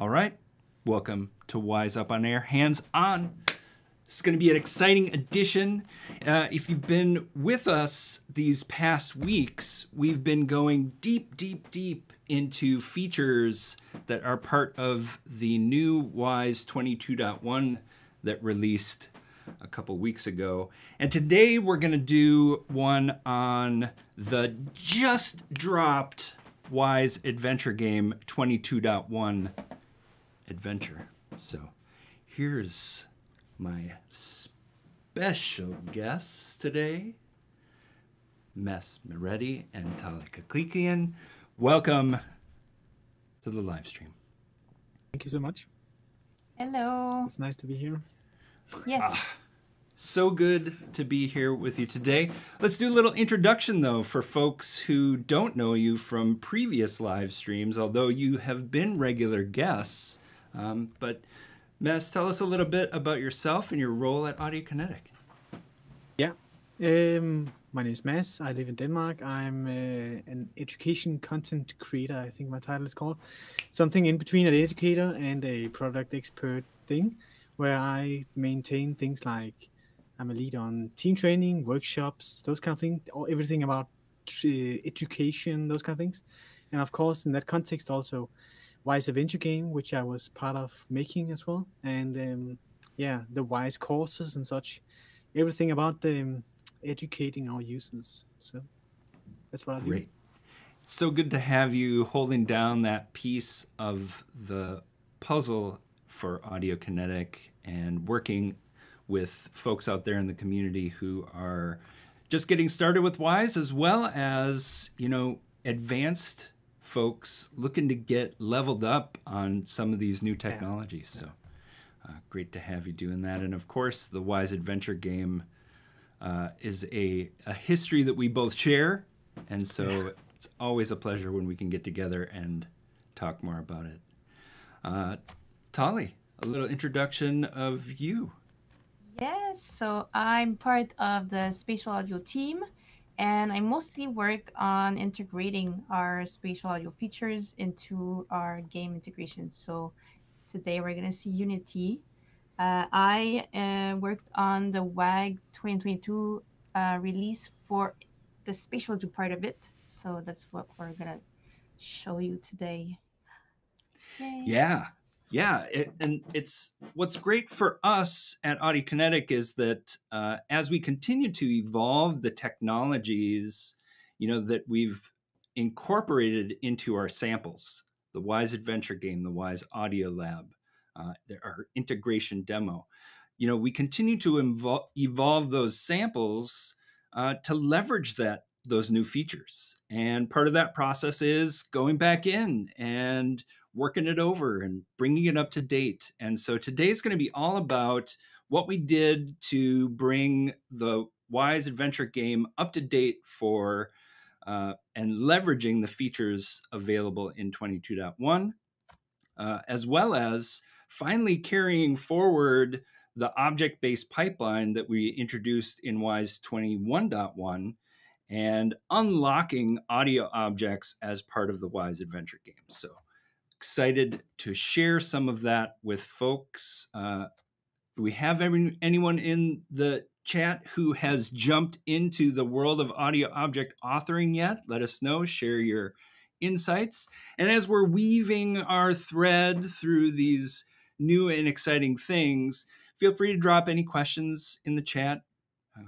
All right, welcome to Wwise Up on Air, hands on. It's going to be an exciting edition. Uh, if you've been with us these past weeks, we've been going deep, deep, deep into features that are part of the new Wwise 22.1 that released a couple weeks ago. And today we're going to do one on the just dropped Wwise adventure game 22.1 adventure. So here's my special guests today, Mads Maretty and Thalie Keklikian. Welcome to the live stream. Thank you so much. Hello. It's nice to be here. Yes. Ah, so good to be here with you today. Let's do a little introduction, though, for folks who don't know you from previous live streams, although you have been regular guests. Um, but Mads, tell us a little bit about yourself and your role at Audiokinetic. Yeah. Um, my name is Mads. I live in Denmark. I'm uh, an education content creator, I think my title is called. Something in between an educator and a product expert thing, where I maintain things like I'm a lead on team training, workshops, those kind of things, or everything about uh, education, those kind of things. And of course, in that context, also Wwise Adventure game, which I was part of making as well, and um, yeah, the Wwise courses and such, everything about the um, educating our users. So that's what I do. Great. It's so good to have you holding down that piece of the puzzle for Audiokinetic and working with folks out there in the community who are just getting started with Wwise as well as, you know, advanced folks looking to get leveled up on some of these new technologies. So uh, great to have you doing that. And of course, the Wwise Adventure game uh, is a, a history that we both share. And so it's always a pleasure when we can get together and talk more about it. Uh, Thalie, a little introduction of you. Yes, so I'm part of the spatial audio team and I mostly work on integrating our spatial audio features into our game integrations. So today we're going to see Unity. Uh, I uh, worked on the WAG 2022 uh, release for the spatial audio part of it. So that's what we're going to show you today. Yay. Yeah, yeah, it, and it's what's great for us at Audiokinetic is that uh, as we continue to evolve the technologies, you know, that we've incorporated into our samples, the Wwise Adventure game, the Wwise Audio Lab, uh, our integration demo, you know, we continue to evolve those samples uh, to leverage that those new features. And part of that process is going back in and working it over and bringing it up to date. And so today's going to be all about what we did to bring the Wwise Adventure game up to date for uh, and leveraging the features available in 22.1, uh, as well as finally carrying forward the object based pipeline that we introduced in Wwise 21.1 and unlocking audio objects as part of the Wwise Adventure game. So excited to share some of that with folks. Uh, do we have every, anyone in the chat who has jumped into the world of audio object authoring yet? Let us know, share your insights. And as we're weaving our thread through these new and exciting things, feel free to drop any questions in the chat. Uh,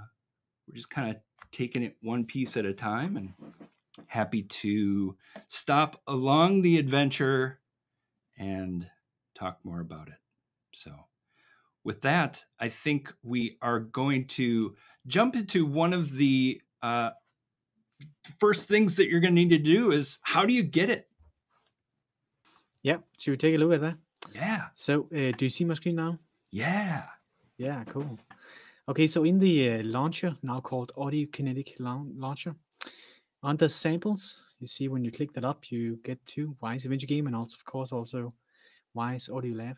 we're just kind of taking it one piece at a time and happy to stop along the adventure and talk more about it. So, with that, I think we are going to jump into one of the uh, first things that you're going to need to do is how do you get it? Yeah, should we take a look at that? Yeah. So, uh, do you see my screen now? Yeah. Yeah, cool. Okay, so in the uh, launcher, now called Audiokinetic Launcher, under samples, you see when you click that up, you get to Wwise Adventure Game and also, of course, also Wwise Audio Lab.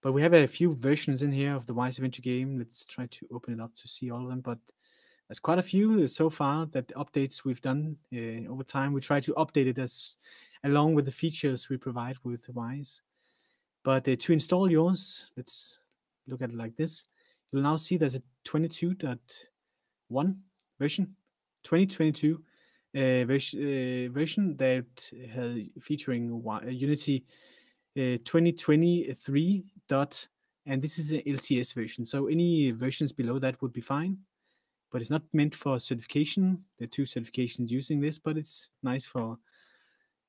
But we have a few versions in here of the Wwise Adventure Game. Let's try to open it up to see all of them. But there's quite a few so far that updates we've done uh, over time. We try to update it as along with the features we provide with Wwise. But uh, to install yours, let's look at it like this. You'll now see there's a 22.1 version, 2022 uh, version, uh, version that has featuring Unity uh, 2023 dot, and this is an LTS version. So any versions below that would be fine, but it's not meant for certification. There are two certifications using this, but it's nice for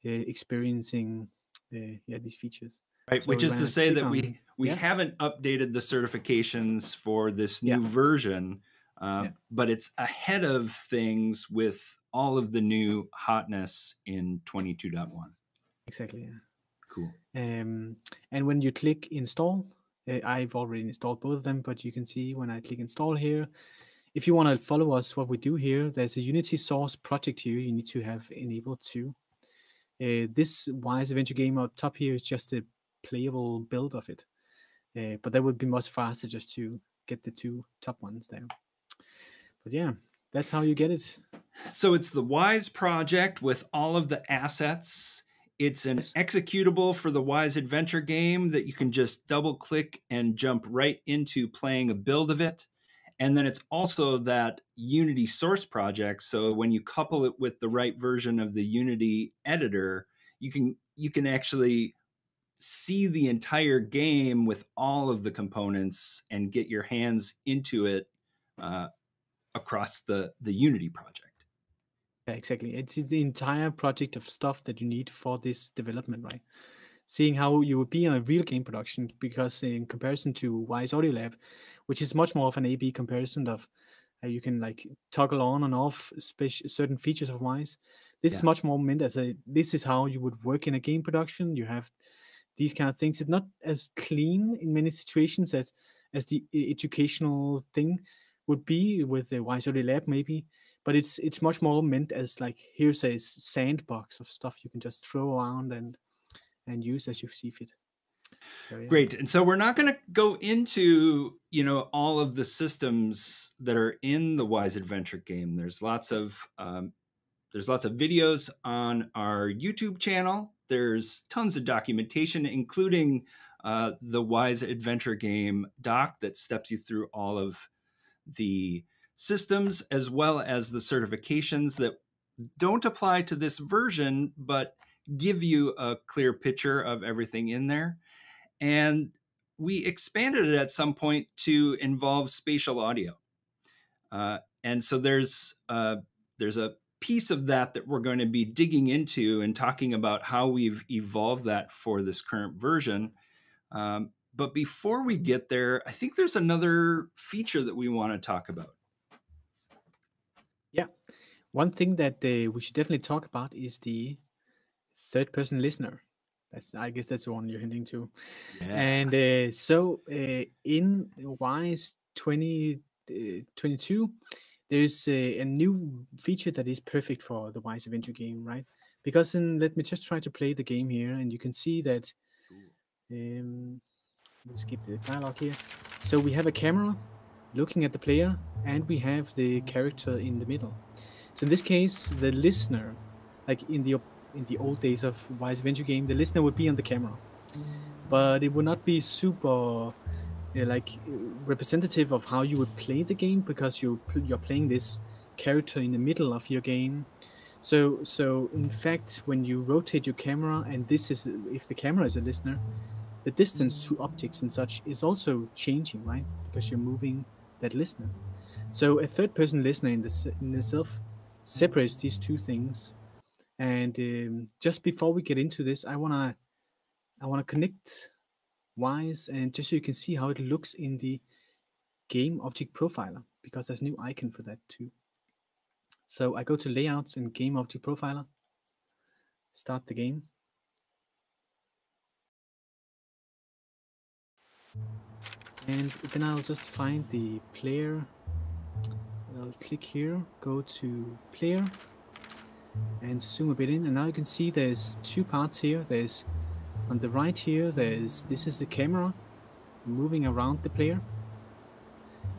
uh, experiencing uh, yeah these features. Right, so which is to say that on, we we yeah. haven't updated the certifications for this new yeah. version, uh, yeah. but it's ahead of things with all of the new hotness in 22.1. Exactly. Yeah. Cool. Um, and when you click install, uh, I've already installed both of them, but you can see when I click install here, if you want to follow us, what we do here, there's a Unity source project here you need to have enabled too. Uh, this Wwise Adventure game up top here is just a playable build of it. Uh, but that would be much faster just to get the two top ones there. But yeah, that's how you get it. So it's the Wwise project with all of the assets. It's an executable for the Wwise Adventure game that you can just double click and jump right into playing a build of it. And then it's also that Unity source project. So when you couple it with the right version of the Unity editor, you can you can actually see the entire game with all of the components and get your hands into it uh, across the the Unity project. Yeah, exactly. It's the entire project of stuff that you need for this development, right? Seeing how you would be in a real game production, because in comparison to Wwise Audio Lab, which is much more of an A/B comparison of uh, you can like toggle on and off certain features of Wwise. This yeah. is much more meant as a this is how you would work in a game production. You have these kind of things. It's not as clean in many situations as as the educational thing would be with the Wwise Lab maybe, but it's it's much more meant as like here's a sandbox of stuff you can just throw around and and use as you see fit. So, yeah. Great. And so we're not going to go into, you know, all of the systems that are in the Wwise Adventure game. There's lots of um, there's lots of videos on our YouTube channel. There's tons of documentation, including uh, the Wise Adventure game doc that steps you through all of the systems as well as the certifications that don't apply to this version, but give you a clear picture of everything in there. And we expanded it at some point to involve spatial audio. Uh, and so there's uh, there's a piece of that that we're going to be digging into and talking about how we've evolved that for this current version. Um, but before we get there, I think there's another feature that we want to talk about. Yeah. One thing that uh, we should definitely talk about is the third person listener. That's I guess that's the one you're hinting to. Yeah. And uh, so uh, in Wwise 2022, uh, there's a, a, new feature that is perfect for the Wwise Adventure game, right? Because then let me just try to play the game here, and you can see that. Um, let's skip the dialogue here. So we have a camera looking at the player, and we have the character in the middle. So in this case, the listener, like in the in the old days of Wwise Adventure game, the listener would be on the camera, but it would not be super uh, like representative of how you would play the game because you you're playing this character in the middle of your game. So so in fact, when you rotate your camera, and this is if the camera is a listener, the distance to optics and such is also changing, right? Because you're moving that listener. So a third-person listener in, this, in itself separates these two things. And um, just before we get into this, I wanna I wanna connect Wwise and just so you can see how it looks in the game object profiler, because there's new icon for that too. So I go to layouts and game object profiler, start the game. And then I'll just find the player. I'll click here, go to player, and zoom a bit in. And now you can see there's two parts here. There's on the right here, there's this is the camera moving around the player.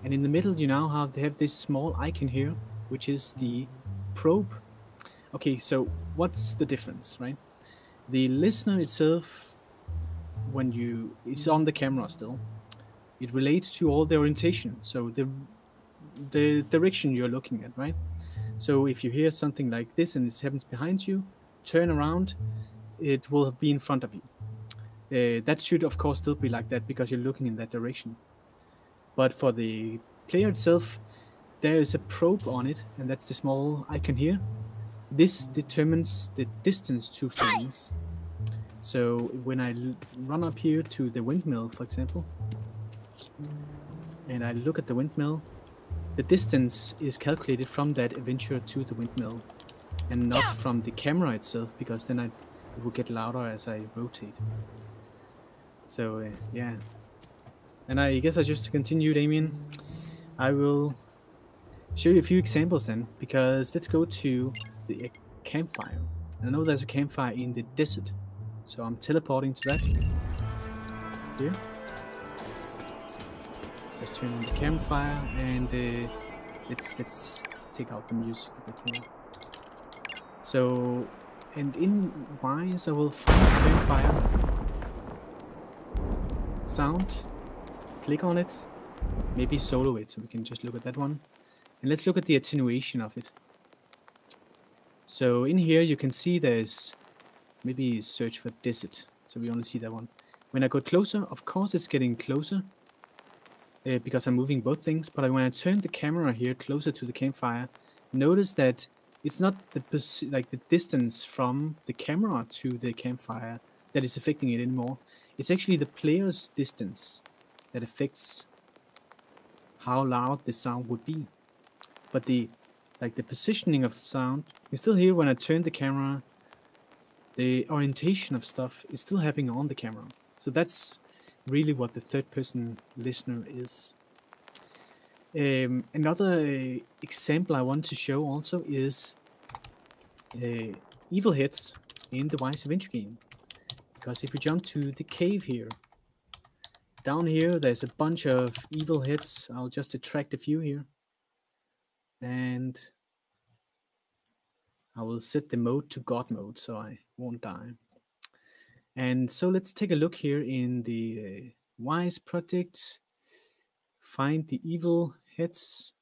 And in the middle, you now have, to have this small icon here, which is the probe. Okay, so what's the difference, right? The listener itself when you it's on the camera still. It relates to all the orientation, so the the direction you're looking at, right? So if you hear something like this and it happens behind you, turn around, it will be in front of you. Uh, that should of course still be like that because you're looking in that direction. But for the player itself, there is a probe on it, and that's the small icon here. This determines the distance to things. So when I run up here to the windmill, for example, and I look at the windmill, the distance is calculated from that adventure to the windmill and not from the camera itself because then I, it will get louder as I rotate. So uh, yeah. And I guess I just continue, Damian. I will show you a few examples then because let's go to the campfire. I know there's a campfire in the desert. So I'm teleporting to that. Here. Let's turn on the campfire and uh, let's let's take out the music a bit here. So, and in Wwise I will find the campfire sound, click on it, maybe solo it so we can just look at that one. And let's look at the attenuation of it. So in here you can see there's maybe search for desert. So we only see that one. When I go closer, of course it's getting closer uh, because I'm moving both things. But I when I turn the camera here closer to the campfire, notice that it's not the like the distance from the camera to the campfire that is affecting it anymore. It's actually the player's distance that affects how loud the sound would be. But the like the positioning of the sound, you still hear when I turn the camera, the orientation of stuff is still happening on the camera. So that's really what the third person listener is. Um, another uh, example I want to show also is uh, evil heads in the Wwise Adventure game. Because if we jump to the cave here, down here there's a bunch of evil heads. I'll just attract a few here. And I will set the mode to God mode so I won't die. And so let's take a look here in the uh, Wwise project. Find the evil heads.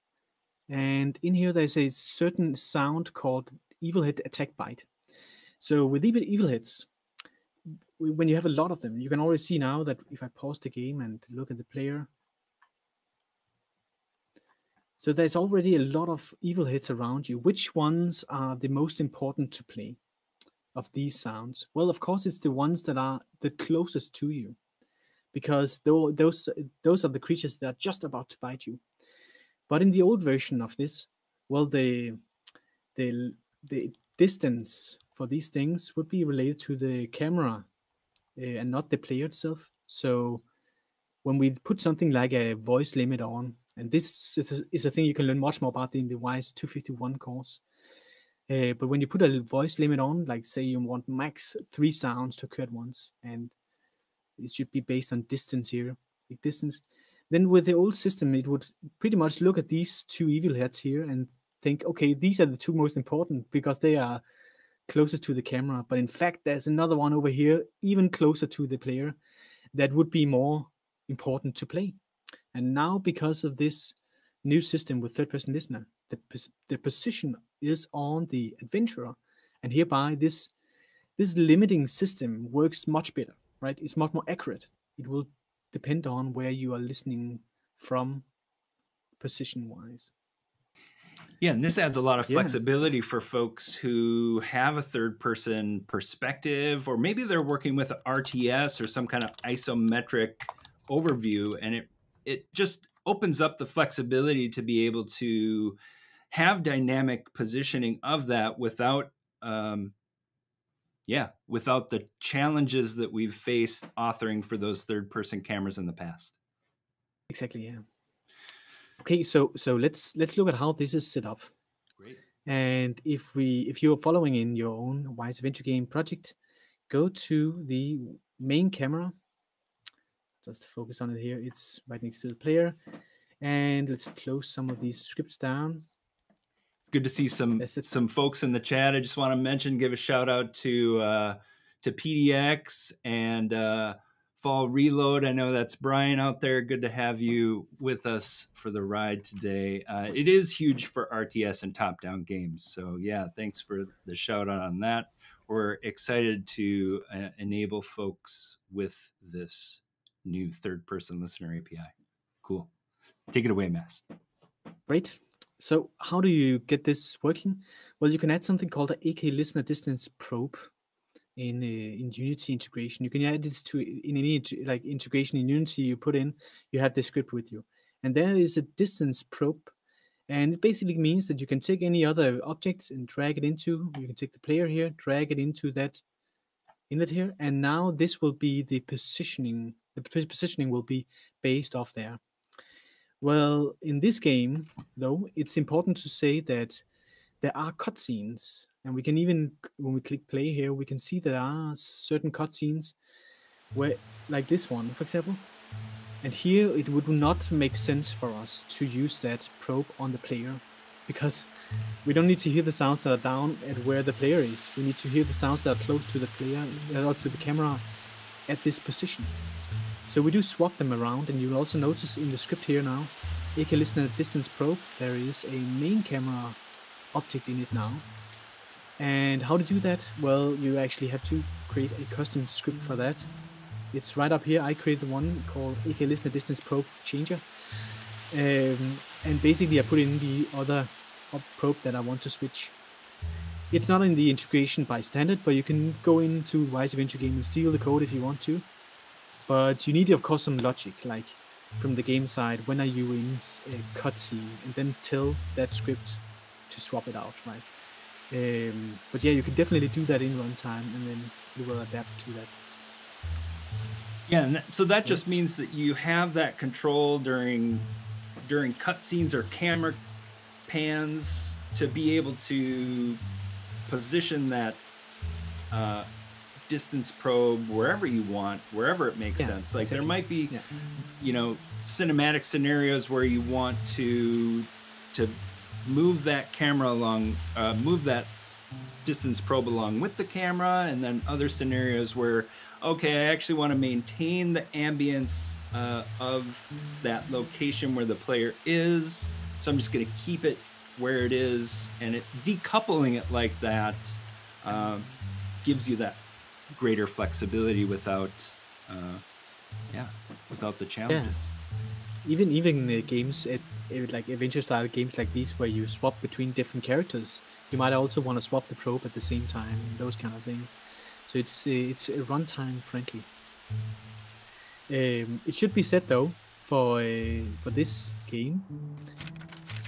And in here there's a certain sound called evil head attack bite. So with evil, evil heads, when you have a lot of them, you can already see now that if I pause the game and look at the player, so there's already a lot of evil heads around you. Which ones are the most important to play of these sounds? Well, of course, it's the ones that are the closest to you, because those those are the creatures that are just about to bite you. But in the old version of this, well, the the the distance for these things would be related to the camera uh, and not the player itself. So when we put something like a voice limit on, and this is a, is a thing you can learn much more about in the Wwise 251 course. Uh, but when you put a voice limit on, like say you want max three sounds to occur at once, and it should be based on distance here, like distance. Then with the old system, it would pretty much look at these two evil heads here and think, okay, these are the two most important because they are closest to the camera. But in fact, there's another one over here, even closer to the player, that would be more important to play. And now, because of this new system with third person listener, the, the position is on the adventurer. And hereby, this, this limiting system works much better, right? It's much more accurate. It will depend on where you are listening from position wise. Yeah, and this adds a lot of flexibility yeah. for folks who have a third person perspective, or maybe they're working with RTS or some kind of isometric overview, and it it just opens up the flexibility to be able to have dynamic positioning of that without um, yeah without the challenges that we've faced authoring for those third person cameras in the past exactly yeah Okay, so so let's let's look at how this is set up. Great. And if we if you're following in your own Wwise Adventure Game project, go to the main camera. Just focus on it here. It's right next to the player. And let's close some of these scripts down. It's good to see some some folks in the chat. I just want to mention, give a shout out to uh, to PDX and uh, Pitfall Reload. I know that's Brian out there. Good to have you with us for the ride today. Uh, it is huge for RTS and top down games. So, yeah, thanks for the shout out on that. We're excited to uh, enable folks with this new third person listener API. Cool. Take it away, Mads. Great. So, how do you get this working? Well, you can add something called an AK Listener Distance Probe in uh, in Unity integration. You can add this to in any like integration in Unity you put in. You have the script with you, and there is a distance probe, and it basically means that you can take any other objects and drag it into. You can take the player here, drag it into that inlet here, and now this will be the positioning. The positioning will be based off there. Well, in this game, though, it's important to say that there are cutscenes and we can even, when we click play here, we can see there are certain cutscenes where, like this one, for example. And here it would not make sense for us to use that probe on the player because we don't need to hear the sounds that are down at where the player is. We need to hear the sounds that are close to the player or to the camera at this position. So we do swap them around and you'll also notice in the script here now, AK Listener Distance Probe, there is a main camera object in it now and how to do that? Well, you actually have to create a custom script for that. It's right up here. I created one called AK Listener Distance Probe Changer. Um, and basically I put in the other probe that I want to switch. It's not in the integration by standard, but you can go into Wwise Adventure Game and steal the code if you want to. But you need, of course, some logic, like from the game side, when are you in a cutscene, and then tell that script to swap it out, right? Um, but yeah, you can definitely do that in runtime, and then you will adapt to that. Yeah, and that, so that just means that you have that control during during cutscenes or camera pans to be able to position that uh, distance probe wherever you want, wherever it makes yeah, sense. Like exactly. there might be, yeah. you know, cinematic scenarios where you want to to move that camera along, uh, move that distance probe along with the camera, and then other scenarios where, okay, I actually want to maintain the ambience uh, of that location where the player is, so I'm just going to keep it where it is, and it decoupling it like that uh, gives you that greater flexibility without, uh, yeah, without the challenges. Yeah. Even even the games like adventure style games like these where you swap between different characters you might also want to swap the probe at the same time and those kind of things. So it's it's runtime friendly. Um, it should be set though for uh, for this game.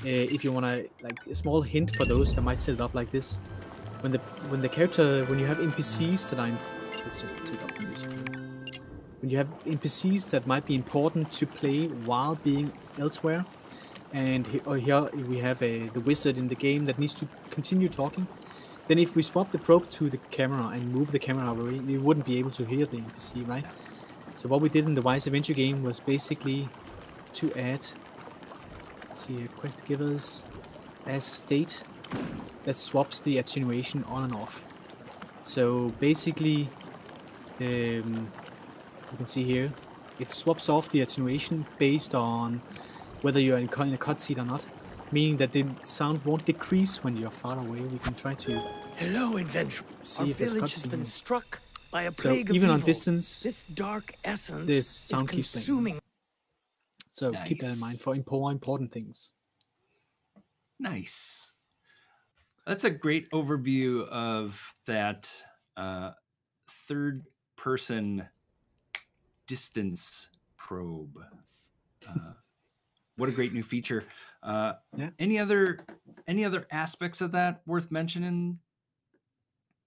Uh, if you want to like a small hint for those that might set it up like this. When the when the character when you have npcs that i'm let's just take off the when you have NPCs that might be important to play while being elsewhere. And oh, here we have a, the wizard in the game that needs to continue talking. Then if we swap the probe to the camera and move the camera away, we wouldn't be able to hear the NPC, right? So what we did in the Wwise Adventure game was basically to add, see, quest givers as state that swaps the attenuation on and off. So basically, um, you can see here, it swaps off the attenuation based on whether you're in, a cutscene or not, meaning that the sound won't decrease when you're far away. We can try to. Hello, adventurer. See Our if village has been struck by a plague so even on distance, this dark essence this sound is keeps consuming. Playing. So nice. keep that in mind for more important things. Nice. That's a great overview of that uh, third person distance probe. Uh, what a great new feature! Uh, yeah. Any other any other aspects of that worth mentioning?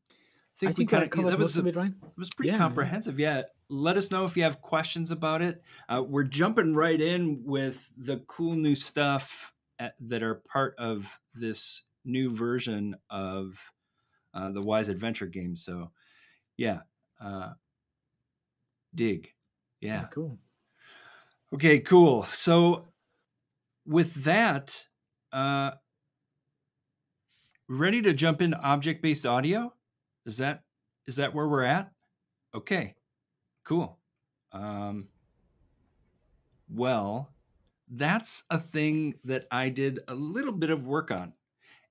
I think, I think we kind of that was a, it, right? It was pretty yeah, comprehensive. Yeah. yeah. Let us know if you have questions about it. Uh, we're jumping right in with the cool new stuff at, that are part of this new version of uh, the Wwise Adventure game. So, yeah, uh, dig. Yeah. cool. Okay, cool. So with that, uh ready to jump into object-based audio? Is that is that where we're at? Okay. Cool. Um, well, that's a thing that I did a little bit of work on.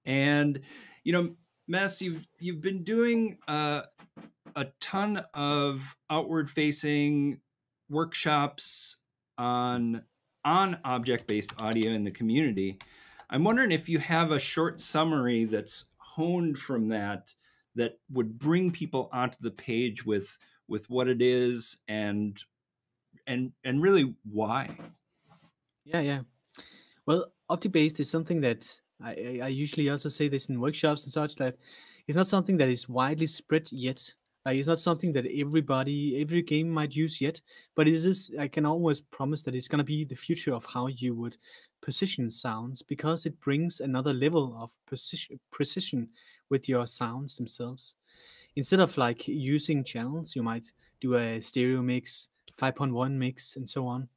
And, you know, Mads, you've you've been doing uh, a ton of outward facing workshops on on object based audio in the community. I'm wondering if you have a short summary that's honed from that that would bring people onto the page with with what it is and and and really why. Yeah, yeah. Well, object based is something that I, I usually also say this in workshops and such that it's not something that is widely spread yet. Like it's not something that everybody, every game might use yet, but it is. I can always promise that it's going to be the future of how you would position sounds because it brings another level of precision, precision with your sounds themselves. Instead of like using channels, you might do a stereo mix, 5.1 mix, and so on.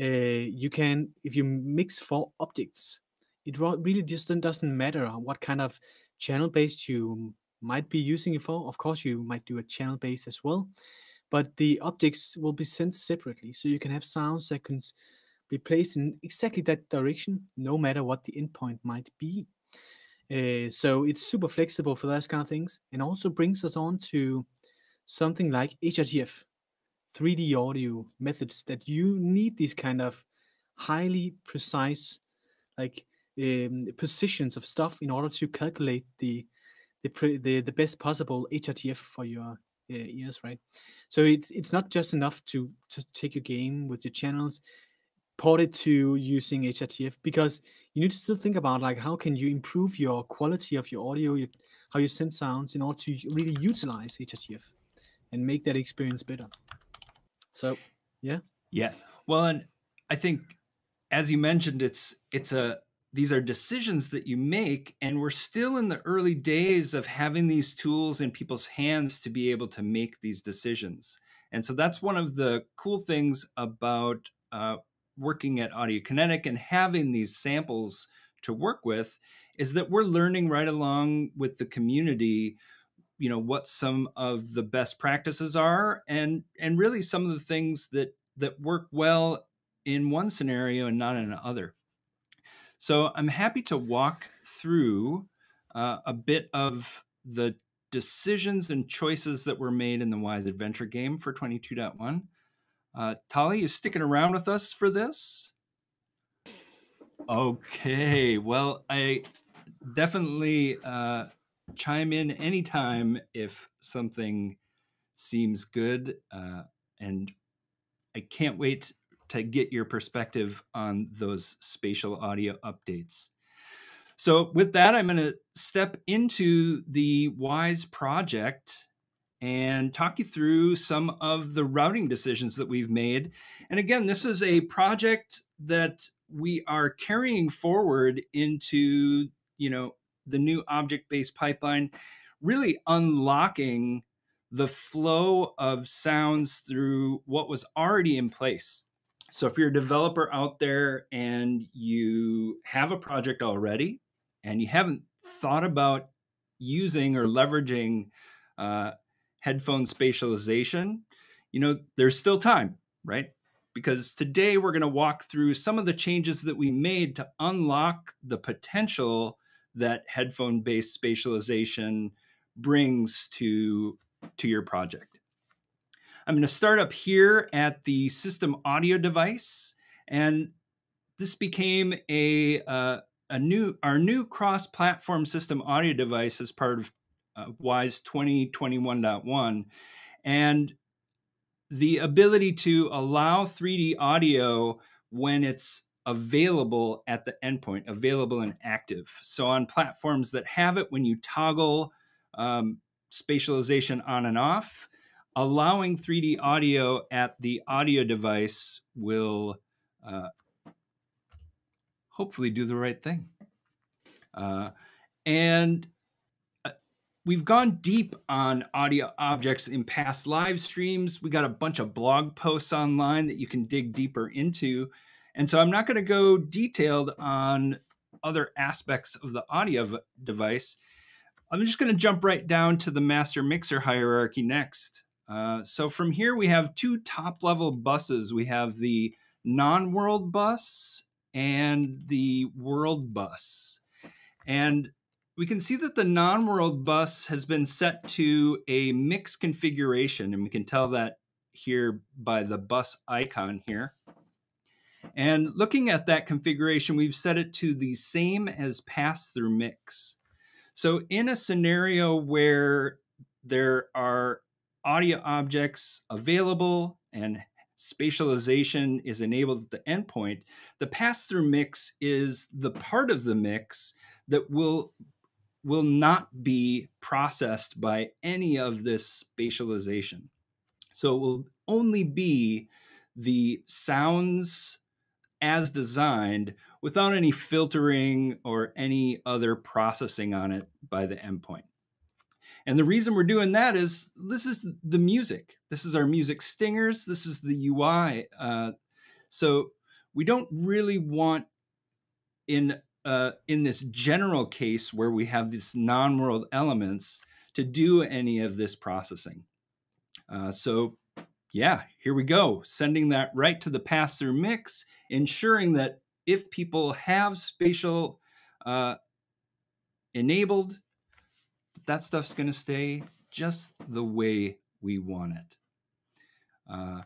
Uh, you can, if you mix four objects, it really just doesn't matter what kind of channel based you might be using it for. Of course, you might do a channel base as well, but the objects will be sent separately. So you can have sounds that can be placed in exactly that direction, no matter what the endpoint might be. Uh, so it's super flexible for those kind of things, and also brings us on to something like HRTF, 3D audio methods that you need these kind of highly precise, like um, positions of stuff in order to calculate the the the, the best possible HRTF for your uh, ears, right? So it's it's not just enough to to take your game with your channels, port it to using HRTF because you need to still think about like how can you improve your quality of your audio, your, how you send sounds in order to really utilize HRTF and make that experience better. So, yeah. Yeah. Well, and I think as you mentioned it's it's a these are decisions that you make and we're still in the early days of having these tools in people's hands to be able to make these decisions. And so that's one of the cool things about uh, working at audiokinetic and having these samples to work with is that we're learning right along with the community you know what some of the best practices are and and really some of the things that that work well in one scenario and not in another so I'm happy to walk through uh, a bit of the decisions and choices that were made in the Wwise Adventure game for 22.1. Uh, Thalie, you sticking around with us for this? Okay, well, I definitely uh, chime in anytime if something seems good. Uh, and I can't wait to get your perspective on those spatial audio updates. So with that, I'm going to step into the Wwise project and talk you through some of the routing decisions that we've made. And again, this is a project that we are carrying forward into, you know, the new object-based pipeline, really unlocking the flow of sounds through what was already in place. So if you're a developer out there and you have a project already and you haven't thought about using or leveraging uh, headphone spatialization, you know, there's still time, right? Because today we're going to walk through some of the changes that we made to unlock the potential that headphone based spatialization brings to, to your project. I'm going to start up here at the system audio device, and this became a uh, a new our new cross-platform system audio device as part of uh, Wwise 2021.1, and the ability to allow 3D audio when it's available at the endpoint, available and active. So on platforms that have it, when you toggle um, spatialization on and off, allowing 3D audio at the audio device will uh, hopefully do the right thing. Uh, and uh, we've gone deep on audio objects in past live streams. We got a bunch of blog posts online that you can dig deeper into. And so I'm not going to go detailed on other aspects of the audio device. I'm just going to jump right down to the master mixer hierarchy next. Uh, so from here, we have two top level buses. We have the non world bus and the world bus. And we can see that the non world bus has been set to a mixed configuration, and we can tell that here by the bus icon here. And looking at that configuration, we've set it to the same as pass-through mix. So in a scenario where there are audio objects available and spatialization is enabled at the endpoint, the pass-through mix is the part of the mix that will will not be processed by any of this spatialization. So it will only be the sounds as designed without any filtering or any other processing on it by the endpoint. And the reason we're doing that is this is the music. This is our music stingers. This is the UI. Uh, so we don't really want in uh, in this general case where we have these non-world elements to do any of this processing. Uh, so yeah, here we go, sending that right to the pass-through mix, ensuring that if people have spatial uh, enabled, that stuff's going to stay just the way we want it. Uh,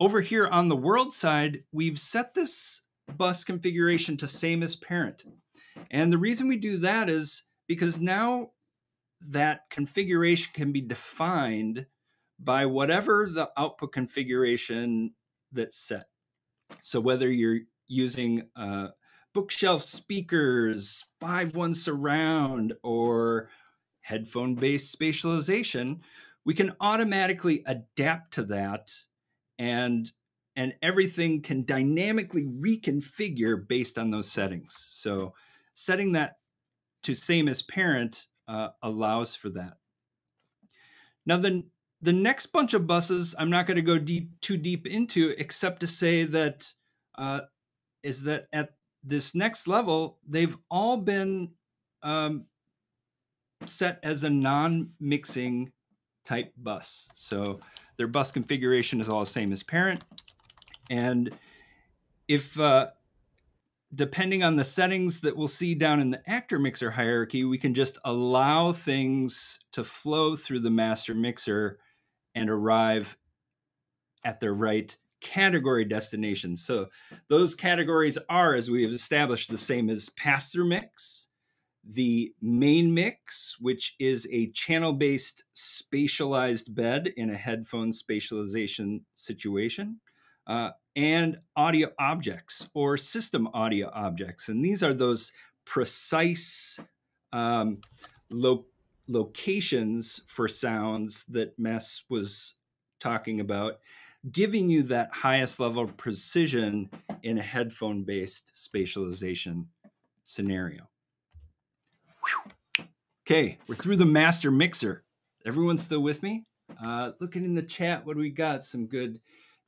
over here on the world side, we've set this bus configuration to same as parent. And the reason we do that is because now that configuration can be defined by whatever the output configuration that's set. So whether you're using uh, bookshelf speakers, 5.1 surround, or headphone based spatialization, we can automatically adapt to that and and everything can dynamically reconfigure based on those settings. So setting that to same as parent uh, allows for that. Now, the the next bunch of buses I'm not going to go deep, too deep into, except to say that uh, is that at this next level, they've all been um, set as a non-mixing type bus. So their bus configuration is all the same as parent. And if uh, depending on the settings that we'll see down in the actor mixer hierarchy, we can just allow things to flow through the master mixer and arrive at the right category destination. So those categories are, as we have established, the same as pass-through mix, the main mix, which is a channel-based spatialized bed in a headphone spatialization situation, uh, and audio objects or system audio objects. And these are those precise um, lo locations for sounds that Mads was talking about, giving you that highest level of precision in a headphone based spatialization scenario. Whew. Okay, we're through the master mixer. Everyone still with me? Uh, looking in the chat, what do we got? Some good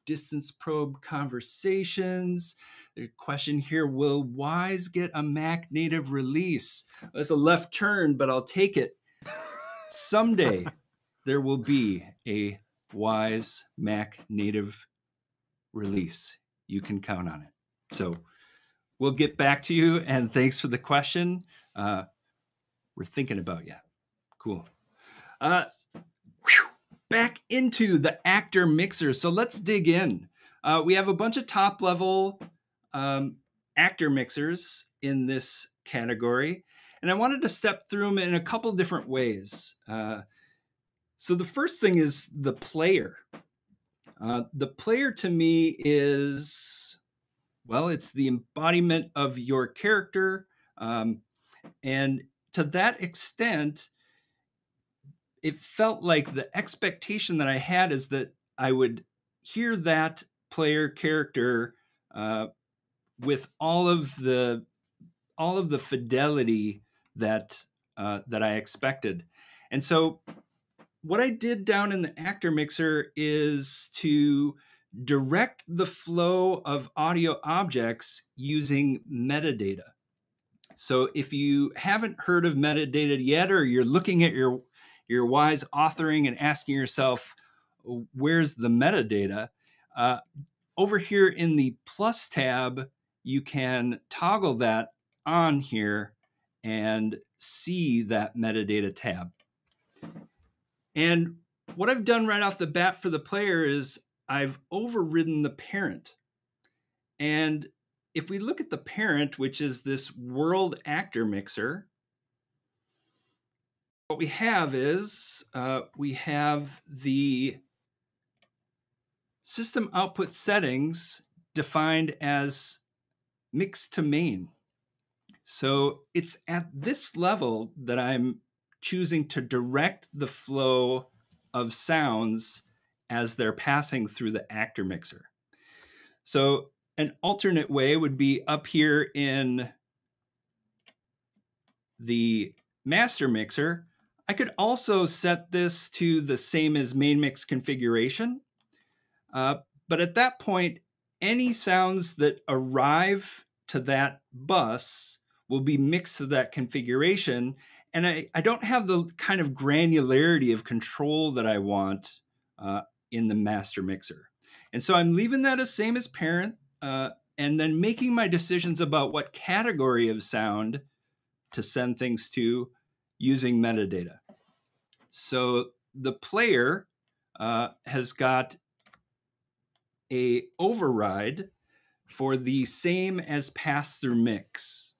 distance probe conversations. The question here Will Wwise get a Mac native release? That's a left turn, but I'll take it. Someday there will be a Wwise Mac native release. You can count on it. So we'll get back to you, and thanks for the question. Uh, we're thinking about you. Cool. Uh, whew back into the actor mixer. So let's dig in. Uh, we have a bunch of top level um, actor mixers in this category. And I wanted to step through them in a couple different ways. Uh, so the first thing is the player. Uh, the player to me is, well, it's the embodiment of your character. Um, and to that extent, it felt like the expectation that I had is that I would hear that player character uh, with all of the all of the fidelity that uh, that I expected, and so what I did down in the actor mixer is to direct the flow of audio objects using metadata. So if you haven't heard of metadata yet, or you're looking at your your Wwise authoring and asking yourself, where's the metadata? Uh, over here in the plus tab, you can toggle that on here and see that metadata tab. And what I've done right off the bat for the player is I've overridden the parent. And if we look at the parent, which is this world actor mixer, what we have is uh, we have the system output settings defined as mix to main. So it's at this level that I'm choosing to direct the flow of sounds as they're passing through the actor mixer. So an alternate way would be up here in the master mixer. I could also set this to the same as main mix configuration. Uh, but at that point, any sounds that arrive to that bus will be mixed to that configuration. And I, I don't have the kind of granularity of control that I want uh, in the master mixer. And so I'm leaving that as same as parent uh, and then making my decisions about what category of sound to send things to using metadata. So the player uh, has got a override for the same as pass-through mix.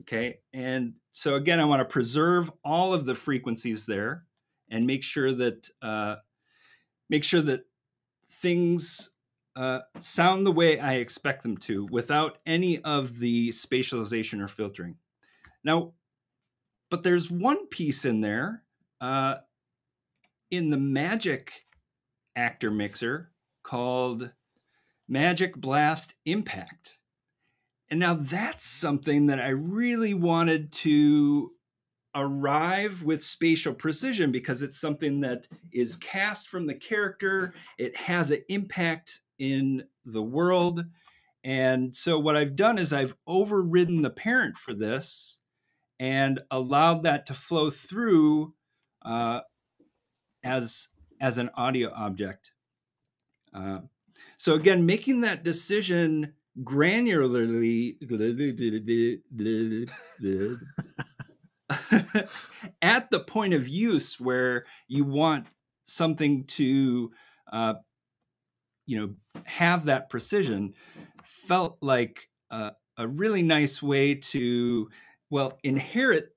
Okay, and so again, I want to preserve all of the frequencies there and make sure that uh, make sure that things uh, sound the way I expect them to without any of the spatialization or filtering. Now, but there's one piece in there uh, in the Magic actor mixer called Magic Blast Impact. And now that's something that I really wanted to arrive with spatial precision because it's something that is cast from the character. It has an impact in the world. And so what I've done is I've overridden the parent for this and allowed that to flow through uh, as as an audio object. Uh, so again, making that decision granularly at the point of use where you want something to uh, you know have that precision felt like a, a really nice way to well inherit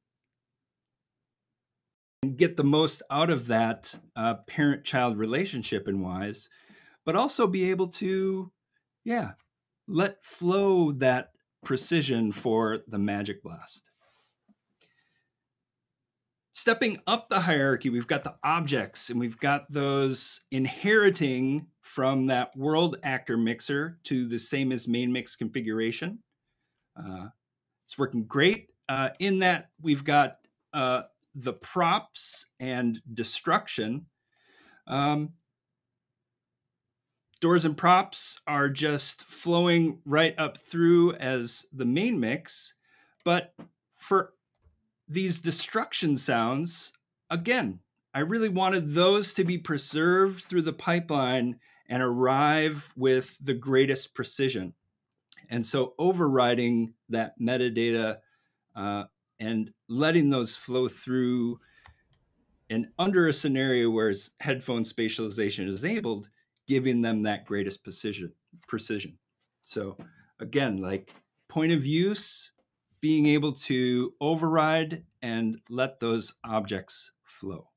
and get the most out of that uh, parent-child relationship in Wwise but also be able to yeah let flow that precision for the magic blast. Stepping up the hierarchy, we've got the objects and we've got those inheriting from that world actor mixer to the same as main mix configuration. Uh, it's working great. Uh, in that, we've got uh, the props and destruction. Um, doors and props are just flowing right up through as the main mix. But for these destruction sounds, again, I really wanted those to be preserved through the pipeline and arrive with the greatest precision. And so overriding that metadata uh, and letting those flow through and under a scenario where headphone spatialization is enabled, giving them that greatest precision. precision. So again, like point of use, being able to override and let those objects flow.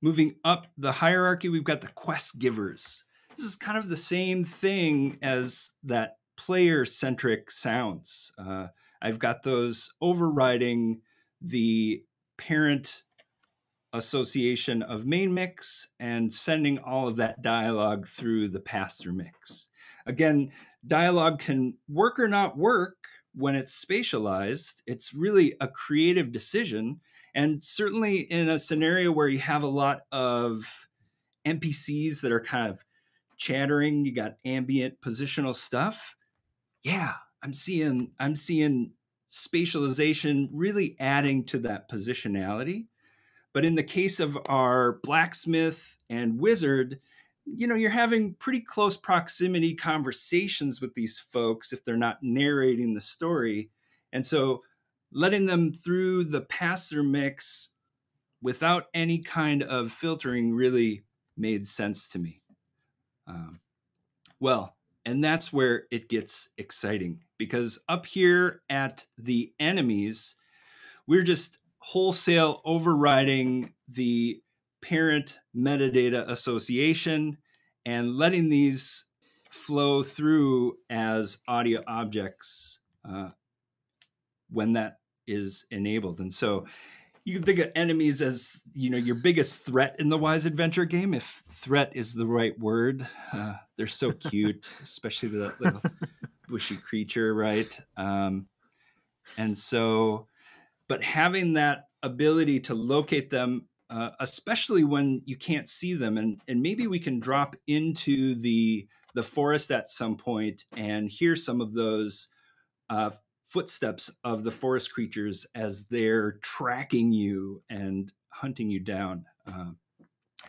Moving up the hierarchy, we've got the quest givers. This is kind of the same thing as that player centric sounds. Uh, I've got those overriding the parent association of main mix and sending all of that dialogue through the pass through mix. Again, dialogue can work or not work when it's spatialized, it's really a creative decision. And certainly in a scenario where you have a lot of NPCs that are kind of chattering, you got ambient positional stuff. Yeah, I'm seeing I'm seeing spatialization really adding to that positionality. But in the case of our blacksmith and wizard, you know, you're having pretty close proximity conversations with these folks if they're not narrating the story. And so letting them through the through mix without any kind of filtering really made sense to me. Um, well, and that's where it gets exciting because up here at the enemies, we're just wholesale overriding the parent metadata association and letting these flow through as audio objects uh, when that is enabled. And so you can think of enemies as you know your biggest threat in the Wwise adventure game if threat is the right word uh, they're so cute especially the little bushy creature right um, and so but having that ability to locate them uh, especially when you can't see them and and maybe we can drop into the the forest at some point and hear some of those uh, footsteps of the forest creatures as they're tracking you and hunting you down, uh,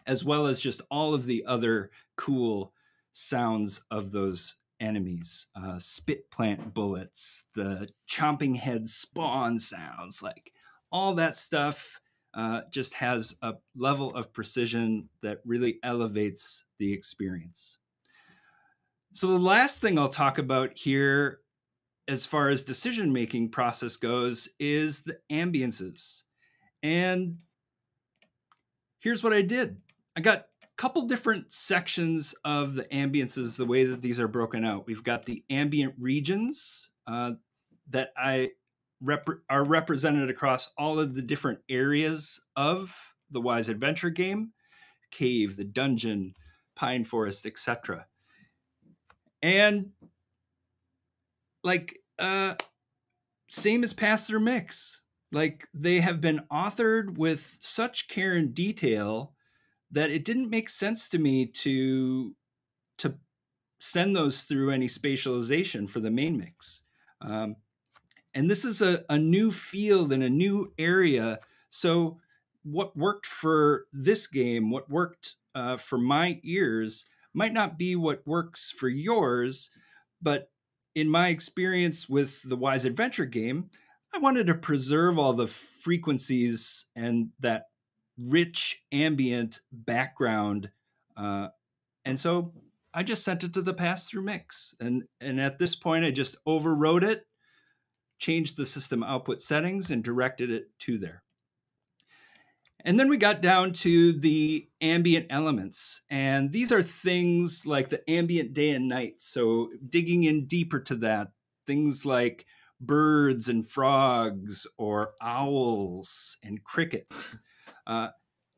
as well as just all of the other cool sounds of those enemies uh, spit plant bullets, the chomping head spawn sounds, like all that stuff. Uh, just has a level of precision that really elevates the experience. So, the last thing I'll talk about here as far as decision making process goes is the ambiances. And here's what I did. I got a couple different sections of the ambiances, the way that these are broken out. We've got the ambient regions uh, that I rep- are represented across all of the different areas of the Wwise Adventure game cave, the dungeon, pine forest, etc. And like uh same as through mix. Like they have been authored with such care and detail that it didn't make sense to me to to send those through any spatialization for the main mix. Um, and this is a, a new field and a new area. So what worked for this game what worked uh, for my ears might not be what works for yours but in my experience with the Wwise Adventure game, I wanted to preserve all the frequencies and that rich ambient background. Uh, and so I just sent it to the pass through mix. And, and at this point, I just overrode it, changed the system output settings, and directed it to there. And then we got down to the ambient elements. And these are things like the ambient day and night. So digging in deeper to that, things like birds and frogs or owls and crickets. Uh,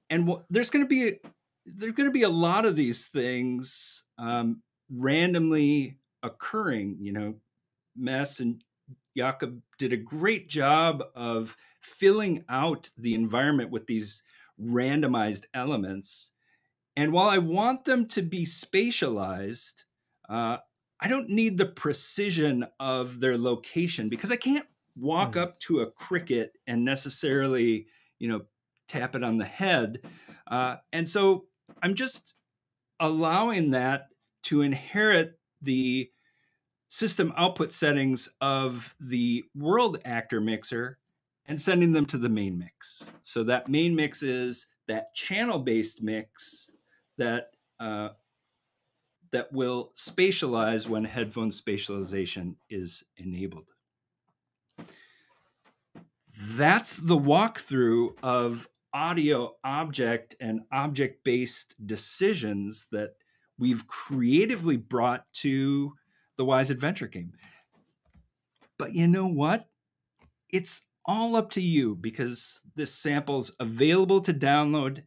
and there's going to be there's going to be a lot of these things um, randomly occurring. You know, Mads and Jakob did a great job of filling out the environment with these randomized elements. And while I want them to be spatialized, uh, I don't need the precision of their location because I can't walk mm. up to a cricket and necessarily, you know, tap it on the head. Uh, and so I'm just allowing that to inherit the system output settings of the world actor mixer and sending them to the main mix. So that main mix is that channel-based mix that uh, that will spatialize when headphone spatialization is enabled. That's the walkthrough of audio object and object-based decisions that we've creatively brought to the Wwise Adventure game. But you know what? It's all up to you because this sample's available to download.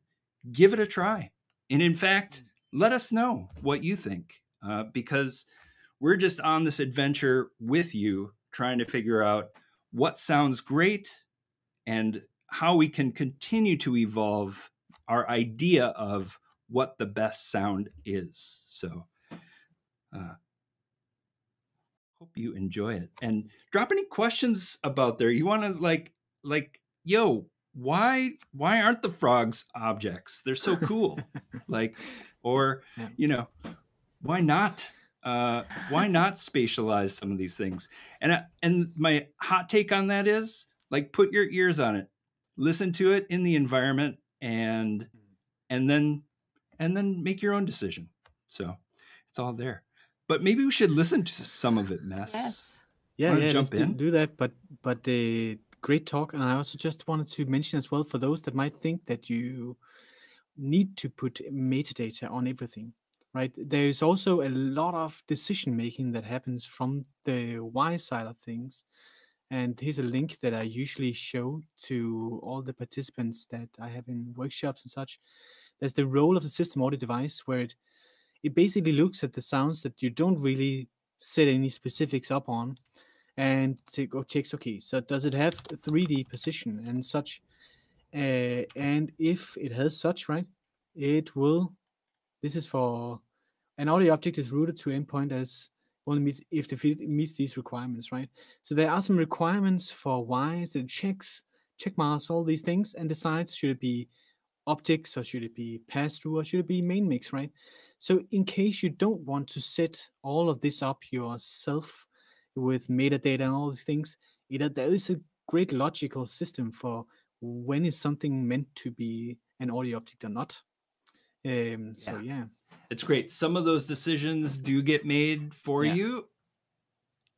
Give it a try. And in fact, let us know what you think uh, because we're just on this adventure with you trying to figure out what sounds great and how we can continue to evolve our idea of what the best sound is. So, uh, hope you enjoy it and drop any questions about there you want to like like yo why why aren't the frogs objects? They're so cool. like, or yeah. you know, why not? Uh, why not spatialize some of these things? And uh, and my hot take on that is like put your ears on it, listen to it in the environment, and and then and then make your own decision. So it's all there. But maybe we should listen to some of it, Mads. Yes. Yeah, yeah, jump in? Do, do that. But but the great talk, and I also just wanted to mention as well for those that might think that you need to put metadata on everything, right? There is also a lot of decision making that happens from the Y side of things. And here's a link that I usually show to all the participants that I have in workshops and such. There's the role of the system audio device where it it basically looks at the sounds that you don't really set any specifics up on and take, or takes okay so does it have 3d position and such? Uh, and if it has such right it will this is for an audio object is routed to endpoint as only if the feed meets these requirements right? So there are some requirements for why it checks check marks all these things and decides should it be optics or should it be pass through or should it be main mix right so in case you don't want to set all of this up yourself with metadata and all these things, it, there is a great logical system for when is something meant to be an audio object or not. Um, so yeah. yeah. It's great. Some of those decisions do get made for yeah. you.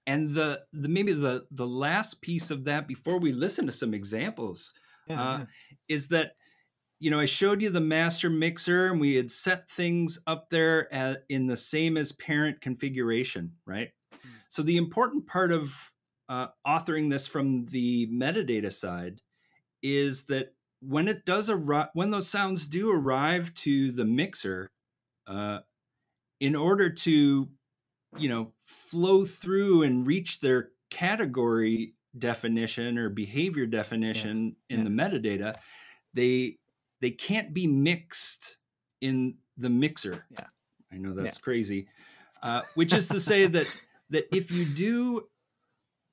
And the, the maybe the the last piece of that before we listen to some examples yeah, uh, is that you know, I showed you the master mixer and we had set things up there at, in the same as parent configuration, right? Mm. So the important part of uh, authoring this from the metadata side is that when it does arrive, when those sounds do arrive to the mixer, uh, in order to, you know, flow through and reach their category definition or behavior definition yeah. in yeah. the metadata, they they can't be mixed in the mixer. Yeah. I know that's yeah. crazy. Uh, which is to say that that if you do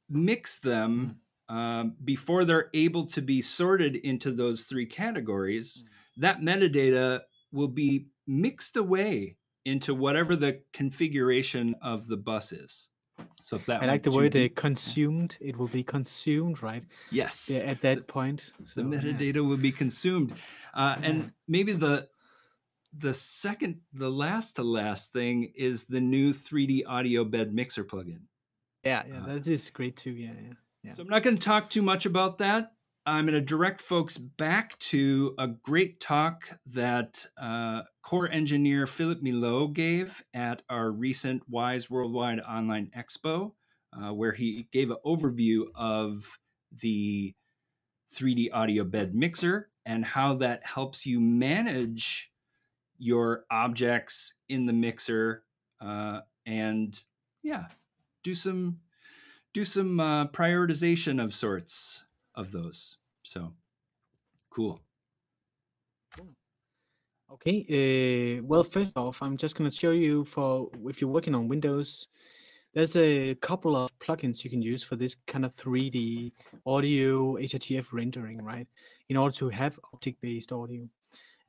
mix them mm-hmm. um, before they're able to be sorted into those three categories, mm. that metadata will be mixed away into whatever the configuration of the bus is. So that I like the word uh, consumed. It will be consumed, right? Yes. Yeah, at that point, so, the metadata yeah. will be consumed, uh, yeah. and maybe the the second, the last to last thing is the new 3D audio bed mixer plugin. Yeah, yeah, uh, that is great too. Yeah, yeah. yeah. So I'm not going to talk too much about that. I'm going to direct folks back to a great talk that uh, core engineer Philip Milot gave at our recent Wwise Worldwide Online Expo, uh, where he gave an overview of the 3D audio bed mixer and how that helps you manage your objects in the mixer uh, and yeah, do some do some uh, prioritization of sorts of those. So cool. Okay. Uh, well, first off, I'm just going to show you for if you're working on Windows, there's a couple of plugins you can use for this kind of 3D audio HRTF rendering, right? In order to have object-based audio.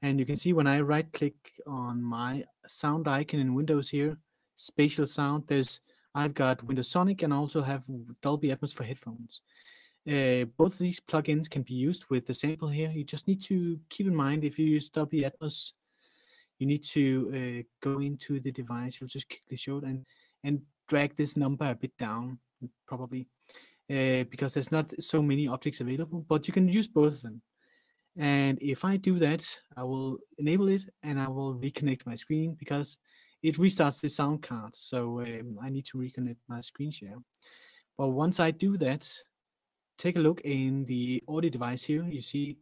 And you can see when I right click on my sound icon in Windows here, spatial sound, there's I've got Windows Sonic and I also have Dolby Atmos for headphones. Uh, both these plugins can be used with the sample here. You just need to keep in mind if you use Dolby Atmos, you need to uh, go into the device. You'll just quickly show it and and drag this number a bit down, probably, uh, because there's not so many objects available. But you can use both of them. And if I do that, I will enable it and I will reconnect my screen because it restarts the sound card. So um, I need to reconnect my screen share. But once I do that, take a look in the audio device here. You see,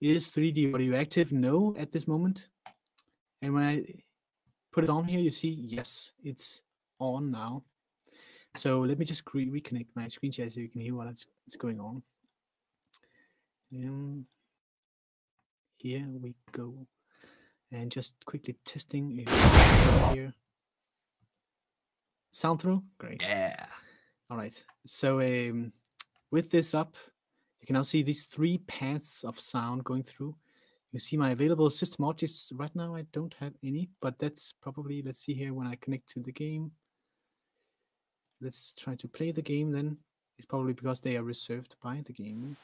is 3D audio active? No, at this moment. And when I put it on here, you see, yes, it's on now. So let me just re reconnect my screen share so you can hear what's it's going on. Um, here we go. And just quickly testing if here. Sound through? Great. Yeah. All right. So um, with this up, you can now see these three paths of sound going through. You see my available system objects. Right now, I don't have any, but that's probably, let's see here when I connect to the game. Let's try to play the game then. It's probably because they are reserved by the game.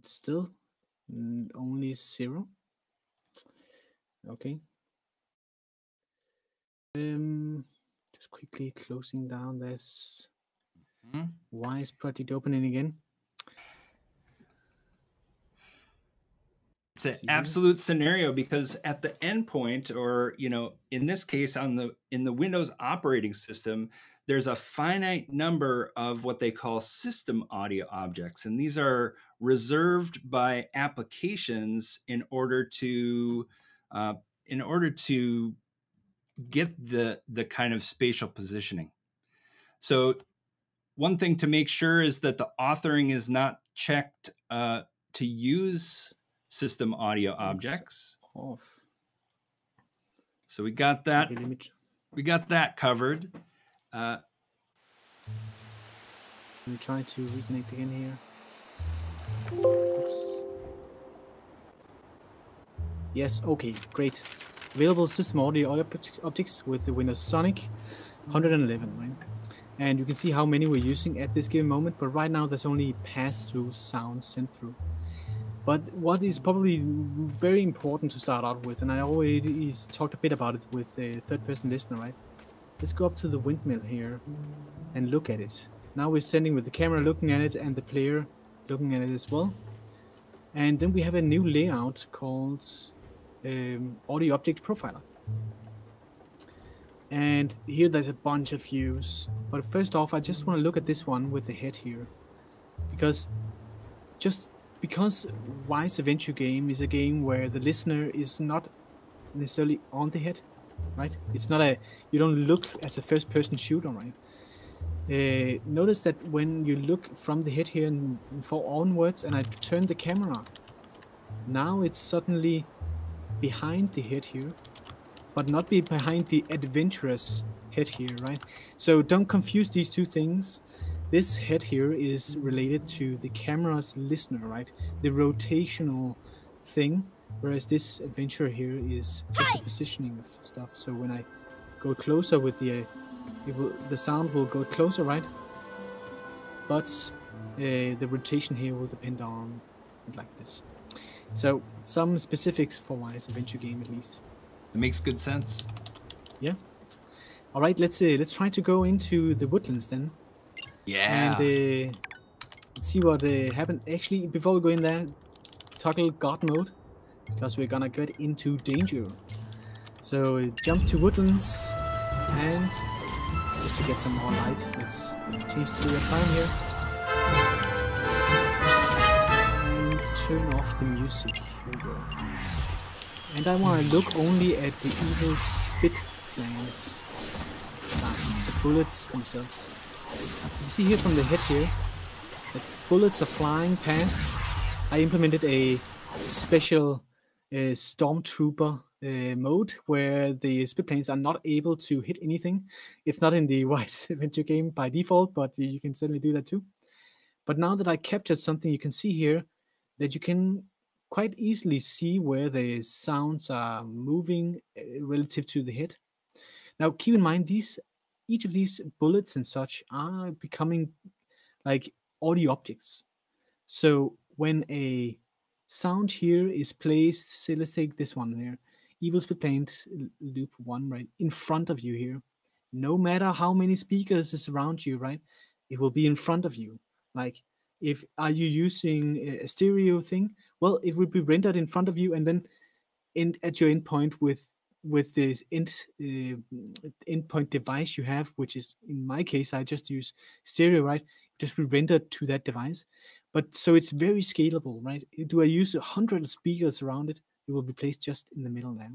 Still, only zero. Okay. Um, just quickly closing down this. Mm -hmm. Why is project opening again? It's an absolute scenario because at the endpoint, or you know, in this case, on the in the Windows operating system, there's a finite number of what they call system audio objects, and these are reserved by applications in order to uh, in order to get the the kind of spatial positioning. So one thing to make sure is that the authoring is not checked uh, to use system audio objects. Off. So we got that. We got that covered. Uh, Let me try to reconnect again here. Oops. Yes, okay, great. Available system audio optics with the Windows Sonic 111, right? And you can see how many we're using at this given moment, but right now there's only pass-through sound sent through. But what is probably very important to start out with, and I already talked a bit about it with a third-person listener, right? Let's go up to the windmill here and look at it. Now we're standing with the camera looking at it and the player looking at it as well. And then we have a new layout called um, audio object profiler. And here there's a bunch of views. But first off, I just want to look at this one with the head here. Because just because Wwise Adventure Game is a game where the listener is not necessarily on the head, right? It's not a, you don't look as a first person shooter, right? Uh, notice that when you look from the head here and for onwards and I turn the camera, now it's suddenly behind the head here, but not be behind the adventurous head here, right? So don't confuse these two things. This head here is related to the camera's listener, right? The rotational thing, whereas this adventure here is just the positioning of stuff. So when I go closer with the, uh, will, the sound will go closer, right? But uh, the rotation here will depend on like this. So some specifics for Wwise Adventure game at least. It makes good sense. Yeah. All right, let's uh, let's try to go into the woodlands then. Yeah. And uh, let's see what uh, happened. Actually, before we go in there, toggle God mode because we're gonna get into danger. So jump to woodlands and just to get some more light. Let's change to the time here turn off the music. And I want to look only at the evil spit sounds, the bullets themselves. You see here from the head here, the bullets are flying past. I implemented a special uh, stormtrooper uh, mode where the spit planes are not able to hit anything. It's not in the Wwise Adventure game by default, but you can certainly do that too. But now that I captured something, you can see here that you can quite easily see where the sounds are moving uh, relative to the head. Now, keep in mind these each of these bullets and such are becoming like audio objects. So when a sound here is placed, say let's take this one here, Evil Spit Plant loop one right in front of you here. No matter how many speakers is around you, right, it will be in front of you. Like if are you using a stereo thing? Well it will be rendered in front of you and then in at your endpoint with with this end uh, endpoint device you have which is in my case i just use stereo right? Just be rendered to that device. But so it's very scalable right? Do i use a hundred speakers around it? It will be placed just in the middle there.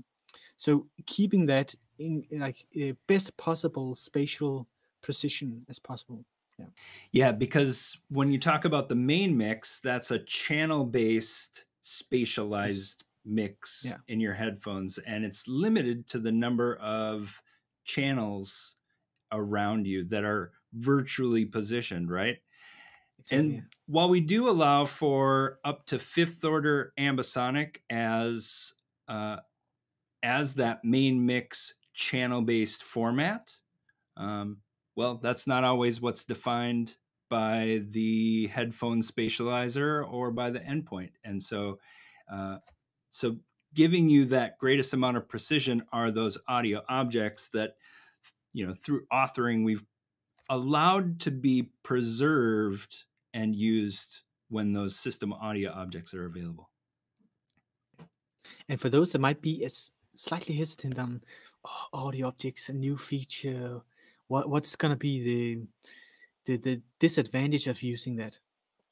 So keeping that in like uh, best possible spatial precision as possible yeah. Yeah, because when you talk about the main mix, that's a channel based spatialized mix yeah. in your headphones and it's limited to the number of channels around you that are virtually positioned, right? and while we do allow for up to fifth order ambisonic as uh, as that main mix channel based format, um, well, that's not always what's defined by the headphone spatializer or by the endpoint. And so, uh, so giving you that greatest amount of precision are those audio objects that, you know, through authoring, we've allowed to be preserved and used when those system audio objects are available. And for those that might be slightly hesitant on oh, audio objects, a new feature, what what's gonna be the the the disadvantage of using that?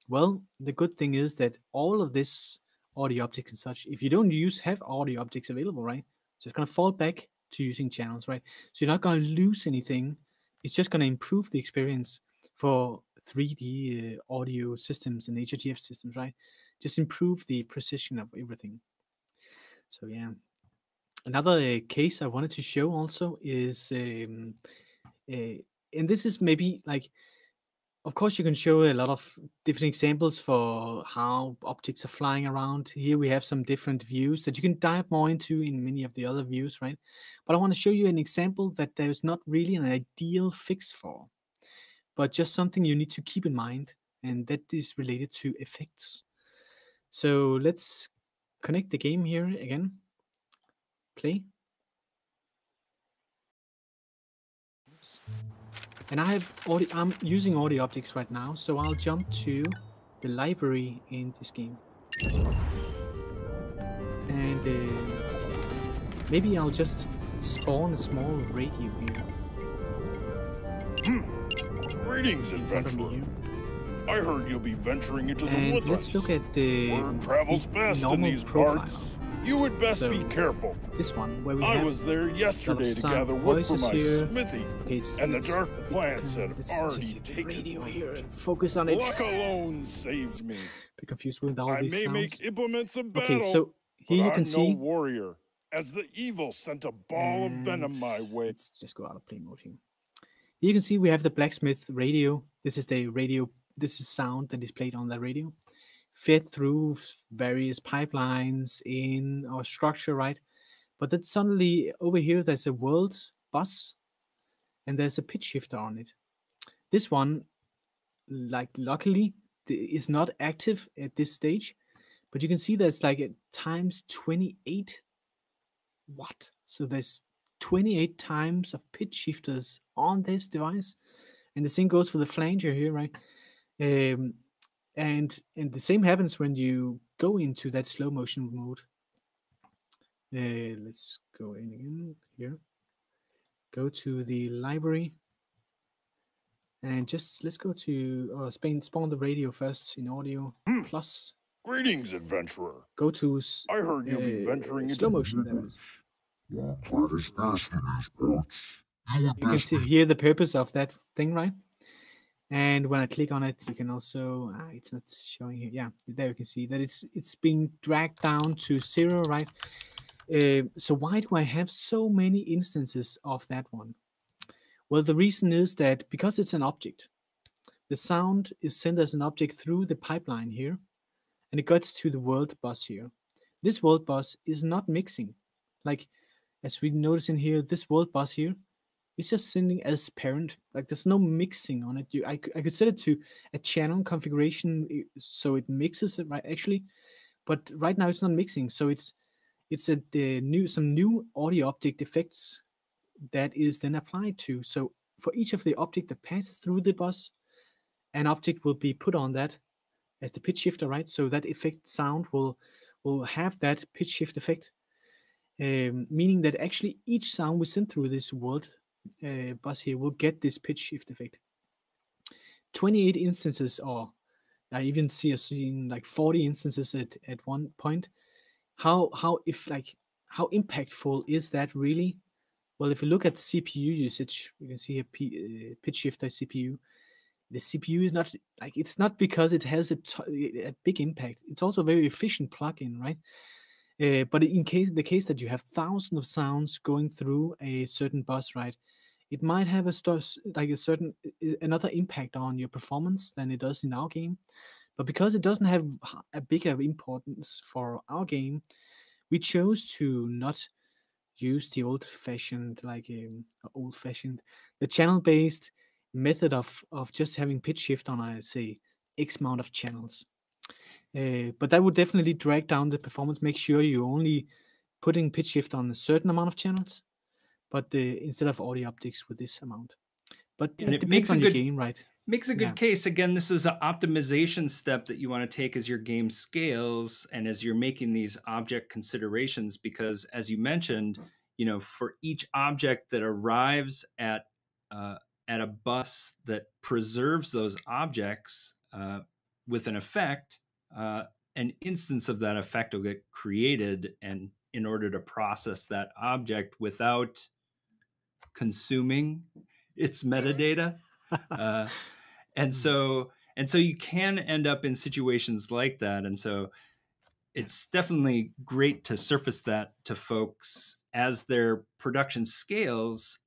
Well, the good thing is that all of this audio objects and such, if you don't use have audio objects available, right? So it's gonna fall back to using channels, right? So you're not gonna lose anything. It's just gonna improve the experience for 3D uh, audio systems and HRTF systems, right? Just improve the precision of everything. So yeah. Another uh, case I wanted to show also is, um, uh, and this is maybe like of course, you can show a lot of different examples for how objects are flying around. Here we have some different views that you can dive more into in many of the other views, right? But I want to show you an example that there's not really an ideal fix for, but just something you need to keep in mind, and that is related to effects. So let's connect the game here again. Play. And I have audio, I'm using audio objects right now, so I'll jump to the library in this game. And uh, maybe I'll just spawn a small radio here. Hmm. Greetings, adventurer. I heard you'll be venturing into and the woodlands. let's look at the, Word travels best normal in these profile. parts. You would best So, be careful. This one, where we I have was there yesterday to gather wood for my here. smithy, okay, it's, and the dark plants had already take taken radio here focus on it. Luck alone saved me. Bit confused with all I these may sounds. make implements of battle, okay, so but here you I'm can no see warrior. As the evil sent a ball of venom my way. Let's just go out of play mode here. Here you can see we have the blacksmith radio. This is the radio. This is sound that is played on that radio, fed through various pipelines in our structure, right? But then suddenly over here there's a world bus, and there's a pitch shifter on it. This one, like luckily, is not active at this stage, but you can see there's like a times 28 watt. So there's 28 times of pitch shifters on this device. And the same goes for the flanger here, right? Um, and and the same happens when you go into that slow motion mode. Uh, let's go in again here. Go to the library. And just let's go to uh, spawn, spawn the radio first in audio Hmm. plus. Greetings, adventurer. Go to s- I heard you'll be uh, venturing slow motion. That is. What travels best in these parts? You would you can best see be here the purpose of that thing, right? And when I click on it, you can also ah, it's not showing here. Yeah, there you can see that it's it's being dragged down to zero, right? Uh, so why do I have so many instances of that one? Well, the reason is that because it's an object, the sound is sent as an object through the pipeline here, and it gets to the world bus here. This world bus is not mixing, like as we notice in here, this world bus here it's just sending as parent. Like there's no mixing on it. You, I, I could set it to a channel configuration so it mixes it right actually, but right now it's not mixing. So it's it's a the new some new audio object effects that is then applied to. So for each of the object that passes through the bus, an object will be put on that as the pitch shifter, right? So that effect sound will will have that pitch shift effect, um, meaning that actually each sound we send through this world uh, bus here will get this pitch shift effect. 28 instances, or I even see a seen like 40 instances at, at one point. How how if like how impactful is that really? Well, if you look at CPU usage, you can see here P, uh, pitch shifter CPU. The CPU is not like it's not because it has a, a big impact. It's also a very efficient plugin, right? Uh, but in case the case that you have thousands of sounds going through a certain bus, right? It might have a like a certain another impact on your performance than it does in our game. But because it doesn't have a bigger importance for our game, we chose to not use the old-fashioned, like um, old-fashioned, the channel-based method of of just having pitch shift on, I'd say, X amount of channels. Uh, but that would definitely drag down the performance. Make sure you only putting pitch shift on a certain amount of channels, but uh, instead of audio optics with this amount. But and it, it makes a good game, right? Makes a good yeah. case. Again, this is an optimization step that you want to take as your game scales and as you're making these object considerations. Because as you mentioned, you know, for each object that arrives at uh, at a bus that preserves those objects uh, with an effect, uh, an instance of that effect will get created and in order to process that object without consuming its metadata uh, and hmm. so and so you can end up in situations like that and so it's definitely great to surface that to folks as their production scales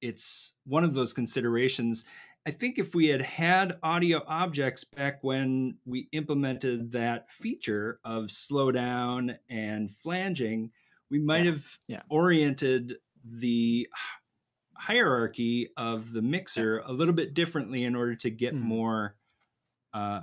it's one of those considerations I think if we had had audio objects back when we implemented that feature of slowdown and flanging, we might yeah. have yeah. oriented the hierarchy of the mixer a little bit differently in order to get mm. more uh,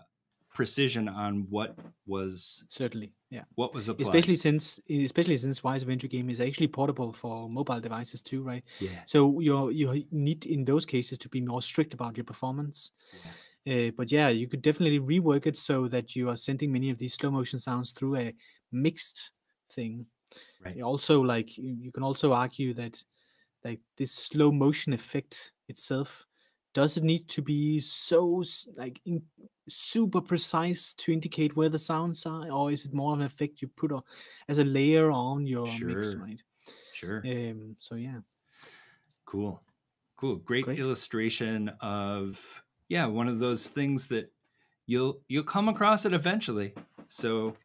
precision on what was certainly yeah what was applied. especially since especially since Wwise adventure game is actually portable for mobile devices too right yeah so you you need in those cases to be more strict about your performance yeah. Uh, but yeah you could definitely rework it so that you are sending many of these slow motion sounds through a mixed thing right also like you can also argue that like this slow motion effect itself does it need to be so like in, super precise to indicate where the sounds are or is it more of an effect you put a, as a layer on your sure. mix right? Sure. Um so yeah. Cool. Cool. Great, great. illustration of yeah one of those things that you'll you'll come across it eventually. So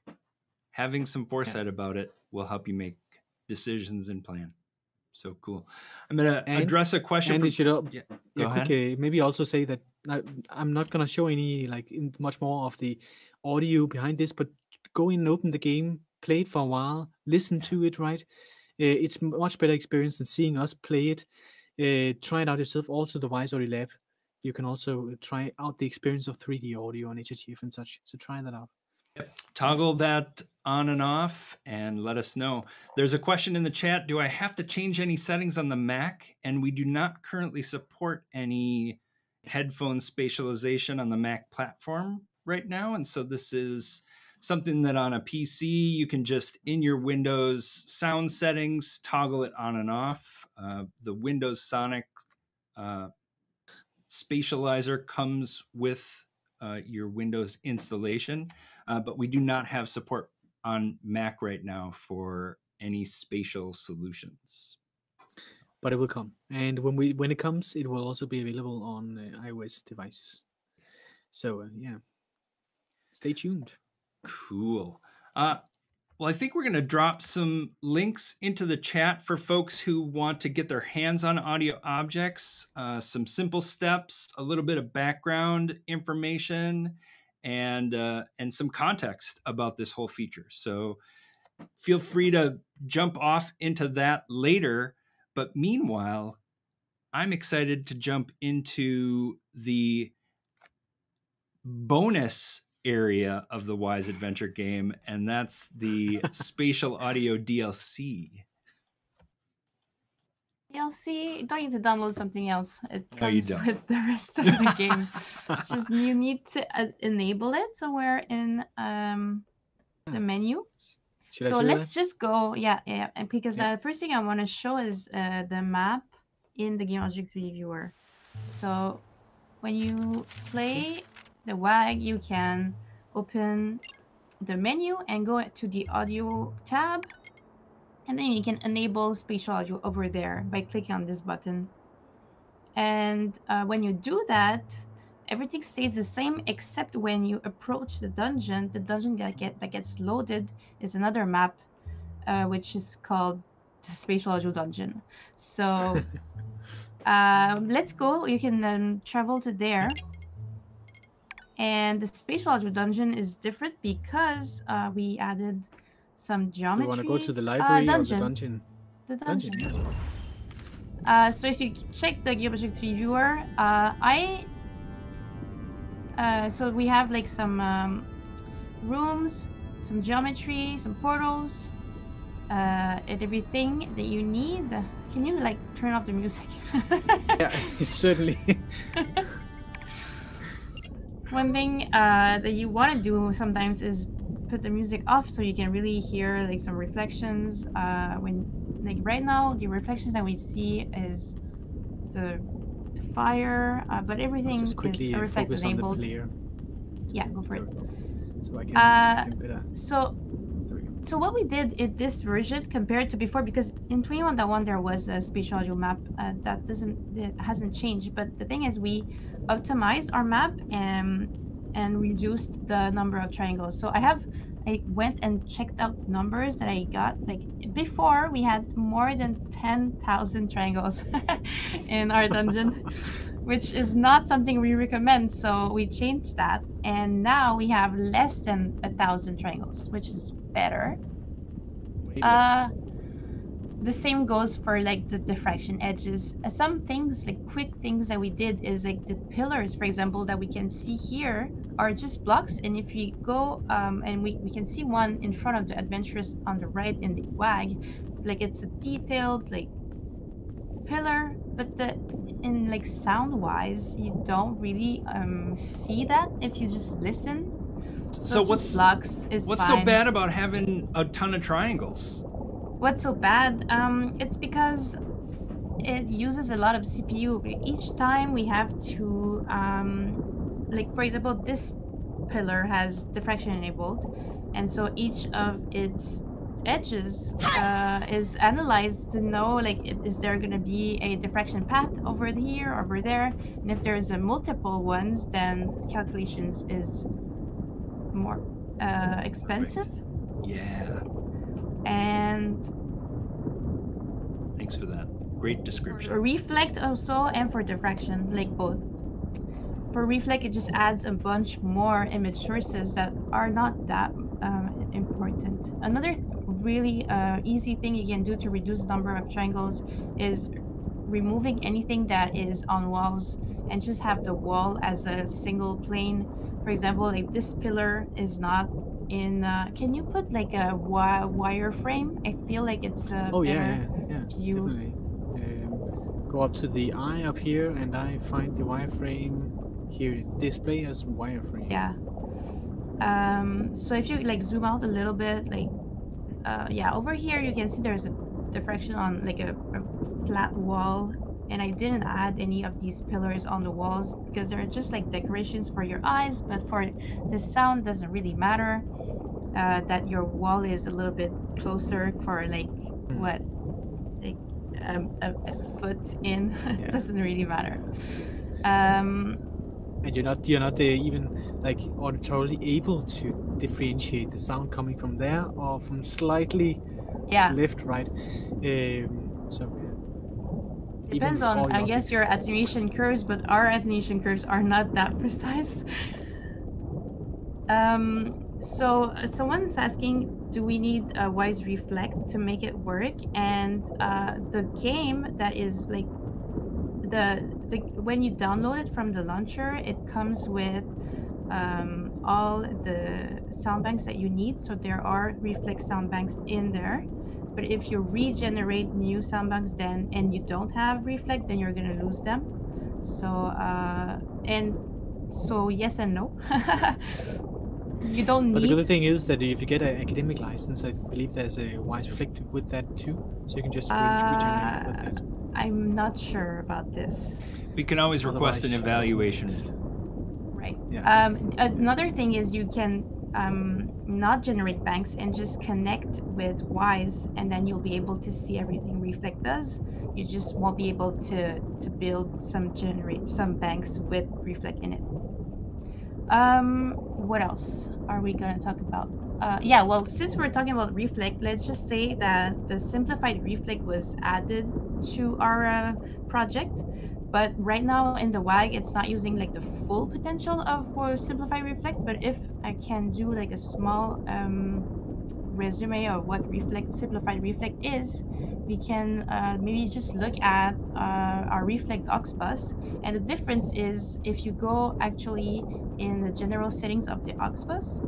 having some foresight yeah. about it will help you make decisions and plan so cool. I'm going to address a question. And from, should yeah, yeah okay, maybe also say that I, I'm not going to show any like much more of the audio behind this, but go in and open the game, play it for a while, listen to it. Right, uh, it's much better experience than seeing us play it. Uh, try it out yourself. Also, the Wwise Audio Lab, you can also try out the experience of 3D audio on HRTF and such. So try that out. Toggle that on and off and let us know. There's a question in the chat Do I have to change any settings on the Mac? And we do not currently support any headphone spatialization on the Mac platform right now. And so this is something that on a PC you can just in your Windows sound settings toggle it on and off. Uh, the Windows Sonic uh, spatializer comes with uh, your Windows installation uh, but we do not have support on Mac right now for any spatial solutions. But it will come, and when we when it comes, it will also be available on uh, iOS devices. So uh, yeah, stay tuned. Cool. Well, I think we're going to drop some links into the chat for folks who want to get their hands on audio objects, uh, some simple steps, a little bit of background information, and uh, and some context about this whole feature. So feel free to jump off into that later. But meanwhile, I'm excited to jump into the bonus area of the Wwise Adventure game, and that's the spatial audio DLC. DLC, don't need to download something else. It comes no, with the rest of the game. just you need to uh, enable it somewhere in um, the menu. Should so let's that? just go, yeah, yeah, and because yeah. the first thing I want to show is uh, the map in the Game Object 3D viewer. So when you play the WAG, you can open the menu and go to the audio tab and then you can enable spatial audio over there by clicking on this button. And uh, when you do that, everything stays the same except when you approach the dungeon. The dungeon that get that gets loaded is another map, uh, which is called the spatial audio dungeon. So Uh, let's go. You can um, travel to there. And the audio dungeon is different because uh, we added some geometry. You want to go to the uh, library or the dungeon. dungeon? The dungeon. Dungeon. Uh, so if you check the geometric viewer, uh, I uh, so we have like some um, rooms, some geometry, some portals, uh, and everything that you need. Can you like turn off the music? Yeah, certainly. One thing uh, that you want to do sometimes is put the music off so you can really hear like some reflections. Uh, when like right now, the reflections that we see is the fire, uh, but everything Just quickly is uh, reflect focus on the enabled. player. Yeah, go for it. So I can, Uh, can better. So There we go. So what we did in this version compared to before, because in 21.1 there was a spatial audio map uh, that doesn't it hasn't changed. But the thing is, we optimized our map and and reduced the number of triangles. So I have I went and checked out numbers that I got. Like before, we had more than 10,000 triangles in our dungeon, which is not something we recommend. So we changed that, and now we have less than a thousand triangles, which is better. Uh, the same goes for like the diffraction edges. Uh, Some things, like quick things that we did, is like the pillars, for example, that we can see here are just blocks. And if we go um, and we, we can see one in front of the adventurous on the right in the WAG, like it's a detailed like pillar, but the in like sound wise, you don't really um, see that if you just listen. So what's is what's so bad about having a ton of triangles? What's so bad? Um, it's because it uses a lot of CPU. Each time we have to, um, like for example, this pillar has diffraction enabled, and so each of its edges uh, is analyzed to know like is there going to be a diffraction path over here over there and if there's a multiple ones then calculations is more uh, expensive Yeah. and Thanks for that. Great For description. reflect also and for diffraction, like both. For reflect, it just adds a bunch more image sources that are not that um, important. Another th- really uh, easy thing you can do to reduce the number of triangles is removing anything that is on walls and just have the wall as a single plane. For example, like this pillar is not in. Uh, can you put like a wi- wireframe? I feel like it's a Oh better yeah, yeah, yeah, view. Um, go up to the eye up here, and I find the wireframe here. Display as wireframe. Yeah. Um, so if you like zoom out a little bit, like, uh, yeah, over here you can see there's a diffraction on like a, a flat wall, and I didn't add any of these pillars on the walls because they're just like decorations for your eyes, but for the sound doesn't really matter. Uh, that your wall is a little bit closer for like what, like um, a, a foot in Yeah. doesn't really matter. Um, And you're not you're not uh, even like auditorily able to differentiate the sound coming from there or from slightly yeah. left, right. Um, so Depends on, I guess, your attenuation curves, but our attenuation curves are not that precise. um, so uh, someone's asking, do we need a Wwise reflect to make it work? And uh, the game that is like the the when you download it from the launcher, it comes with um, all the sound banks that you need. So there are Reflect sound banks in there. But if you regenerate new sound banks, then and you don't have reflect, then you're gonna lose them. So uh, and so yes and no. you don't need But the need. good thing is that if you get an academic license, I believe there's a Wwise reflect with that too, so you can just re- regenerate with Uh, that. I'm not sure about this. We can always request an evaluation. Right. Yeah. Um, another thing is you can um, not generate banks and just connect with Wwise, and then you'll be able to see everything Reflect does. You just won't be able to to build some generate some banks with Reflect in it. Um, what else are we gonna talk about? Uh, yeah, well, since we're talking about Reflect, let's just say that the simplified Reflect was added to our uh, project. But right now in the WAG, it's not using like the full potential of for Simplify Reflect. But if I can do like a small um, resume of what Reflect Simplified Reflect is, we can uh, maybe just look at uh, our Reflect aux bus. And the difference is if you go actually in the general settings of the aux bus.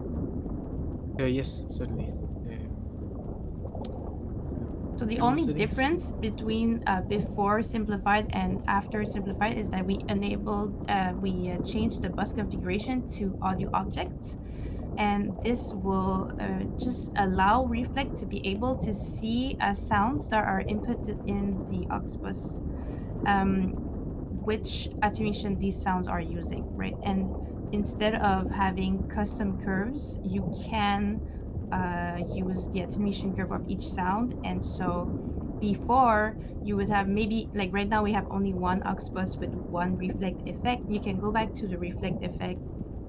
Uh, yes, certainly. So the only settings. difference between uh, before simplified and after simplified is that we enabled, uh, we uh, changed the bus configuration to audio objects and this will uh, just allow Reflect to be able to see uh, sounds that are inputted in the aux bus, um, which attenuation these sounds are using, right? And instead of having custom curves, you can uh, use the attenuation curve of each sound. And so before you would have maybe like right now we have only one aux bus with one reflect effect. You can go back to the reflect effect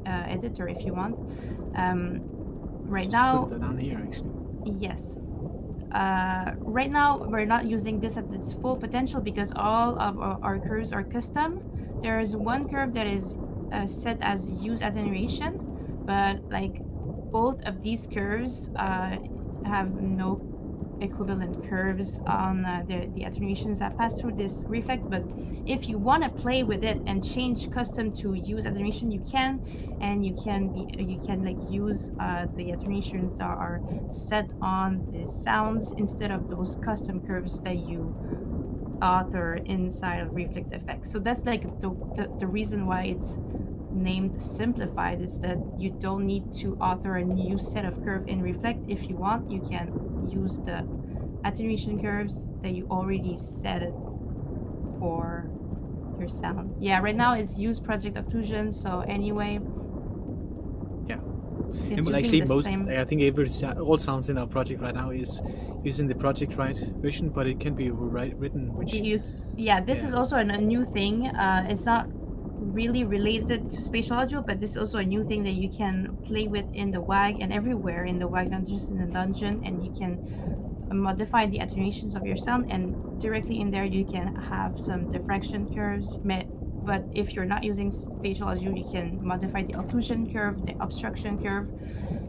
uh, editor if you want. Um, right now, down here actually. Yes. Uh, right now, we're not using this at its full potential because all of our, our curves are custom. There is one curve that is uh, set as use attenuation, but like both of these curves uh, have no equivalent curves on uh, the, the attenuations that pass through this reflect but if you want to play with it and change custom to use attenuation you can and you can be you can like use uh, the attenuations that are set on the sounds instead of those custom curves that you author inside of reflect effect. So that's like the, the, the reason why it's named simplified is that you don't need to author a new set of curve in reflect if you want you can use the attenuation curves that you already set it for your sound. Yeah, right now it's use project occlusion, so anyway. Yeah. It's actually most same... I think every all sounds in our project right now is using the project right version, but it can be written which you, yeah, this yeah. is also a new thing. Uh, it's not really related to spatial audio, but this is also a new thing that you can play with in the WAG and everywhere in the WAG, not just in the dungeon, and you can modify the attenuations of your sound and directly in there you can have some diffraction curves but if you're not using spatial audio you can modify the occlusion curve the obstruction curve.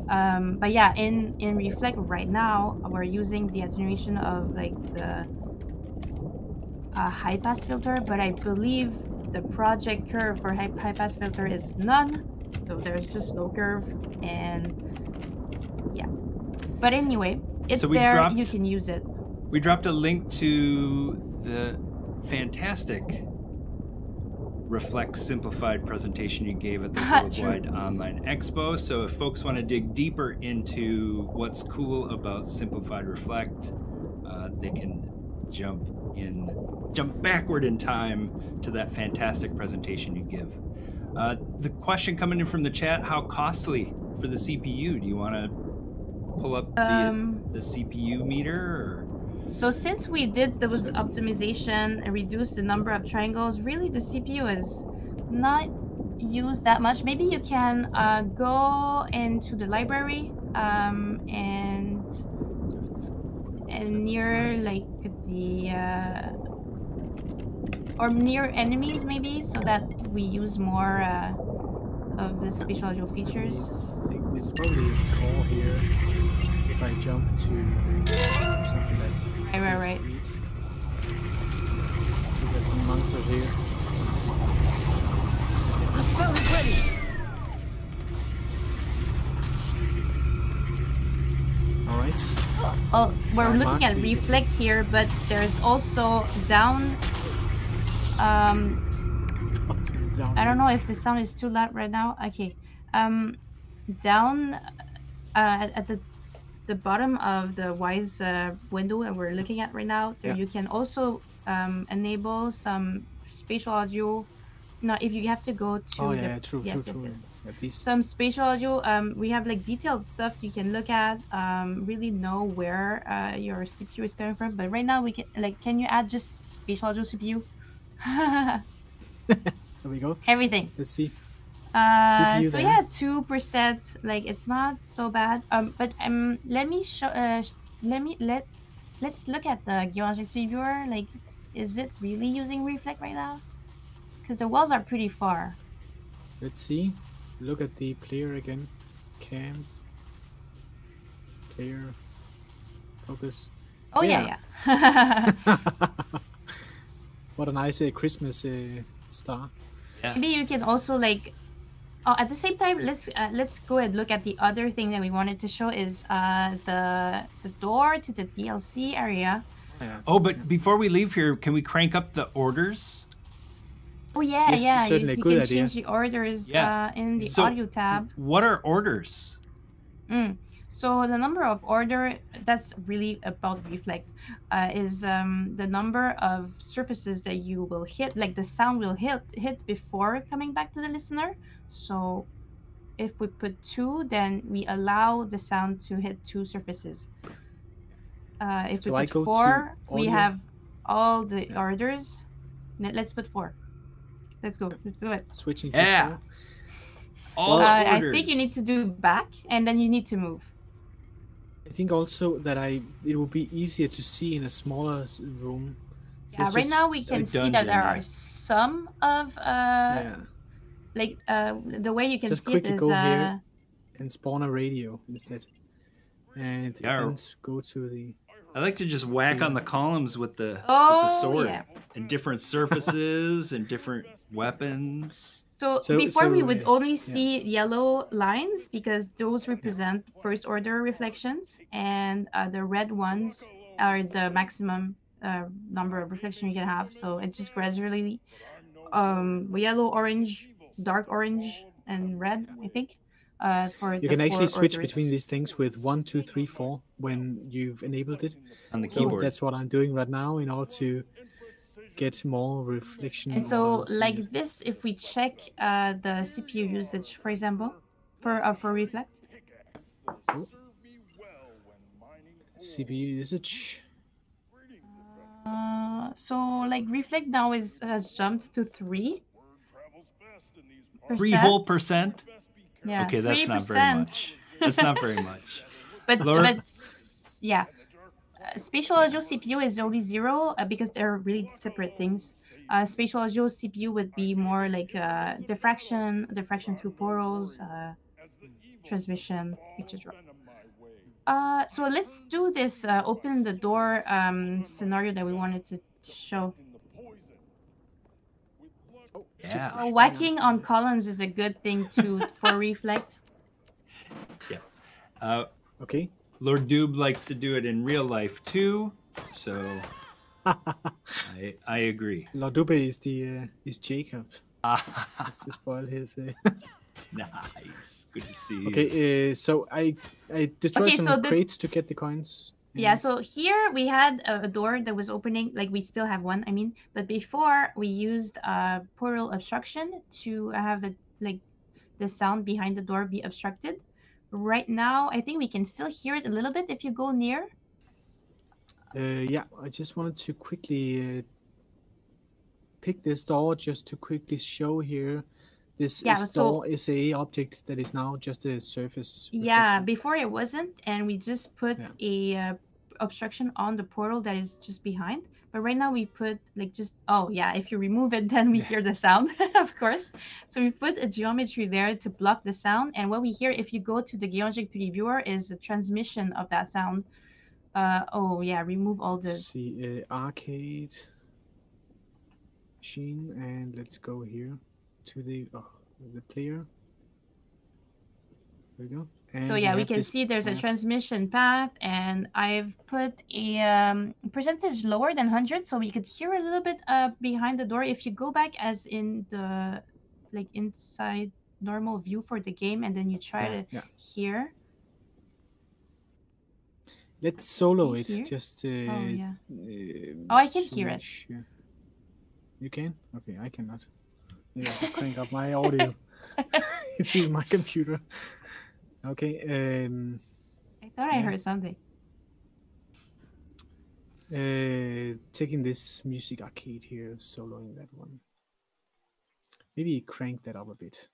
Um, but yeah in in reflect right now we're using the attenuation of like the uh, high pass filter but i believe the project curve for high, high pass filter is none so there's just no curve and yeah. But anyway it's so there dropped, you can use it. we dropped a link to the fantastic reflect simplified presentation you gave at the worldwide online expo. So if folks want to dig deeper into what's cool about simplified reflect uh, they can jump in jump backward in time to that fantastic presentation you give. Uh, the question coming in from the chat: How costly for the CPU? Do you want to pull up the, um, the CPU meter? Or? So since we did those optimization and reduced the number of triangles, really the CPU is not used that much. Maybe you can uh, go into the library um, and and near like the uh, or near enemies maybe so that we use more uh, of the spatial audio features. I there's probably a call here if I jump to something like Right, right, right. See, there's some monster here. The spell is ready! Alright. Oh, we're looking at reflect here, but there's also down um, I don't know if the sound is too loud right now. Okay. Um, down uh, at, the the bottom of the Wwise uh, window that we're looking at right now, there yeah. you can also um, enable some spatial audio. No, if you have to go to oh, yeah, the, yeah, true, yes, true, yes, true. Yes, yes. Some spatial audio. Um, we have like detailed stuff you can look at. Um, really know where uh, your CPU is coming from. But right now we can like, can you add just spatial audio CPU? there we go. Everything. Let's see. Uh, so there. yeah, two percent. Like it's not so bad. Um, but um, let me show. Uh, let me let. Let's look at the geometry viewer. Like, is it really using reflect right now? Because the walls are pretty far. Let's see. Look at the player again. Cam. Player. Focus. Oh yeah, yeah. what a nice uh, Christmas uh, star. Yeah. Maybe you can also like. Oh, at the same time, let's uh, let's go and look at the other thing that we wanted to show is uh, the the door to the DLC area. Yeah. Oh, but before we leave here, can we crank up the orders? Oh yeah, Yes, yeah. You, certainly a you good can idea. change the orders Yeah. uh, in the So- audio tab. What are orders? Mm. So the number of order that's really about reflect uh, is um, the number of surfaces that you will hit, like the sound will hit hit before coming back to the listener. So if we put two, then we allow the sound to hit two surfaces. Uh, if So we put four, we have all the Yeah. orders. Let- Let's put four. Let's go. Let's do it. Switching to Yeah. four. All Uh, I orders. think you need to do back, and then you need to move. I think also that I it will be easier to see in a smaller room. So Yeah, it's right now we can see that there are some of uh yeah, like uh the way you can Just see it quickly go uh here. and spawn a radio instead, and Yeah. then go to the. I like to just whack on the columns with the, with the Oh, sword yeah. and different surfaces and different weapons. So, So- before we would only see yellow lines because those represent first order reflections and uh, the red ones are the maximum uh, number of reflection you can have so it just gradually um yellow orange dark orange and red i think uh for You can actually switch orders. between these things with one, two, three, four when you've enabled it. on the So keyboard. that's what I'm doing right now in order to get more reflection. And so, like it. this, if we check uh, the CPU usage, for example, for uh, for Reflect, CPU usage. uh, so like Reflect now is has jumped to three. Three whole percent? Yeah. okay, that's not very much. That's not very much. But Laura? but yeah, spatial audio CPU is only zero uh, because they're really separate things. Uh, spatial audio CPU would be more like uh, diffraction, diffraction through portals, uh, transmission, etc. Uh, so let's do this uh, open the door um, scenario that we wanted to show. Yeah. Uh, whacking on columns is a good thing to for reflect. Uh, Okay. Lord Doob likes to do it in real life too, so I I agree. Lordube is the uh, is Jacob Ah, to spoil his. Uh... nice. Good to see you. okay, uh, so I I destroyed Okay, some so the- crates to get the coins. Yeah, so here we had a, a door that was opening, like we still have one, I mean, but before we used uh, portal obstruction to have it, like the sound behind the door be obstructed. Right now, I think we can still hear it a little bit if you go near. Uh, yeah, I just wanted to quickly uh, pick this door just to quickly show here. This Yeah, is so- door is a object that is now just a surface. Yeah, before it wasn't, and we just put a uh, obstruction on the portal that is just behind. But right now we put like just oh yeah, if you remove it, then we hear the sound, of course. So we put a geometry there to block the sound, and what we hear if you go to the Geometry 3D viewer is a transmission of that sound. Uh, oh yeah, remove all the see uh, arcade machine, and let's go here to the oh, the player. There we go. And So yeah, we can see there's a transmission path, and I've put a um, percentage lower than 100, so we could hear a little bit uh, behind the door. If you go back as in the like inside normal view for the game, and then you try Yeah, to yeah. hear. Let's solo it. hear? Just. Uh, Oh yeah. um, Oh, I can hear it. sure. You can? Okay, I cannot. Maybe I have to crank up my audio. it's in my computer. Okay. Um. I thought I heard something. Uh, taking this music arcade here, soloing that one. Maybe crank that up a bit.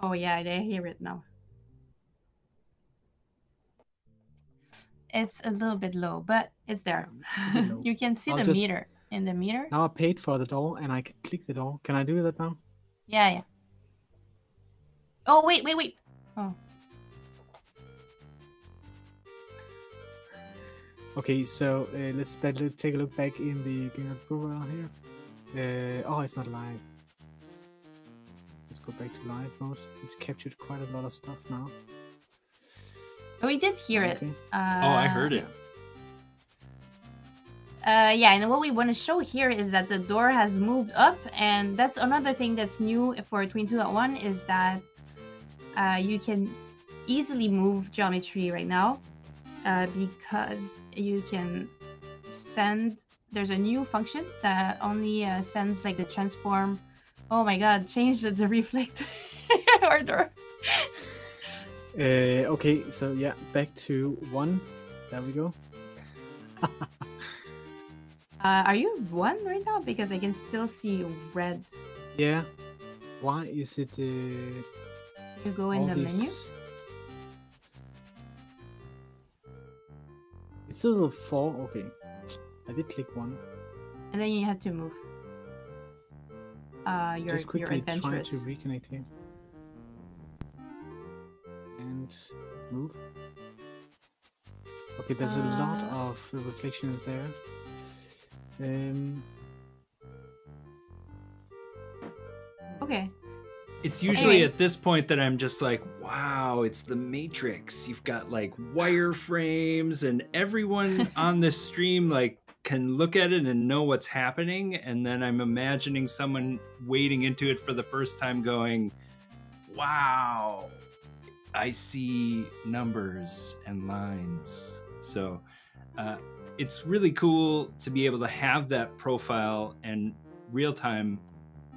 Oh yeah, I hear it now. It's a little bit low, but it's there. you can see I'll the just- meter in the meter. Now I paid for the door and I can click the door. Can I do that now? Yeah, yeah. Oh wait, wait, wait. Oh, Okay, so uh, let's back, look- take a look back in the Game of Google here. Uh, oh, it's not live. Let's go back to live mode. It's captured quite a lot of stuff now. but we did hear it. Uh, oh, I heard it. Uh, yeah, and what we want to show here is that the door has moved up, and that's another thing that's new for 22.1 is that uh, you can easily move geometry right now uh, because you can send. There's a new function that only uh, sends like the transform. Oh my god, change the, the reflect or door. Uh, okay, so yeah, back to one. There we go. Uh, are you one right now? Because I can still see red. Yeah. Why is it uh, You go in the menu. these- It's still four. Okay, I did click one. And then you have to move. Uh, you're Just you're quickly try to reconnect here. And move. Okay, there's a lot Uh, of uh, reflections there. Um, Okay. It's usually Anyway. at this point that I'm just like, wow, it's the Matrix. You've got like wireframes, and everyone on this stream like can look at it and know what's happening. And then I'm imagining someone wading into it for the first time, going, wow, I see numbers and lines. So uh, it's really cool to be able to have that profile and real time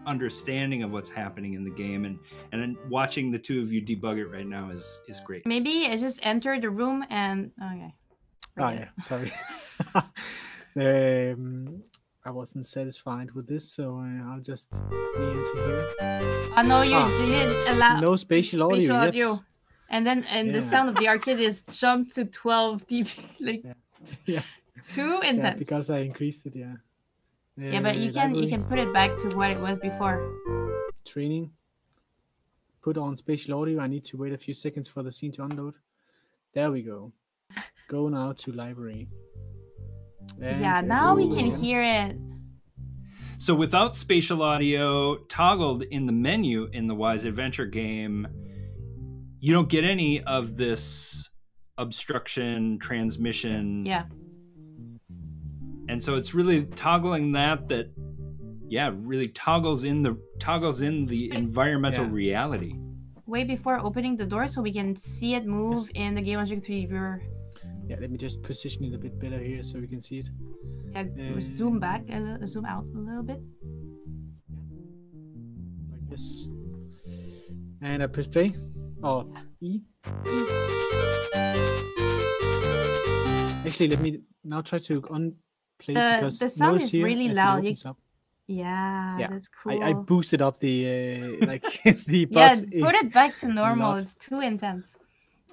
understanding of what's happening in the game and and then watching the two of you debug it right now is is great Maybe I just enter the room and okay. oh yeah, sorry. um, I wasn't satisfied with this, so uh, I'll just be into here. Oh know you Ah, didn't allow no spatial audio. spatial yes. audio. And then and the sound of the arcade is jumped to 12 dB, like Yeah. Yeah. Too Yeah, intense. because I increased it. Yeah. Yeah, but you Uh, can you can put it back to what it was before. training. Put on spatial audio. I need to wait a few seconds for the scene to unload. There we go. Go now to library. yeah, And, uh, now we can hear it. so without spatial audio toggled in the menu in the Wwise adventure game you don't get any of this obstruction transmission Yeah. And so it's really toggling that that yeah really toggles in the toggles in the environmental Yeah. reality Way before opening the door so we can see it move in the Game Object 3D viewer. Yeah, let me just position it a bit better here so we can see it. Yeah, Uh, zoom back, a little, zoom out a little bit. Like this. And I press play. Oh, E. Actually, let me now try to unplay The- because the sound notice is here really loud, you- Yeah, Yeah, that's cool. I, I boosted up the uh, like the yeah, put it back to normal. lot. It's too intense.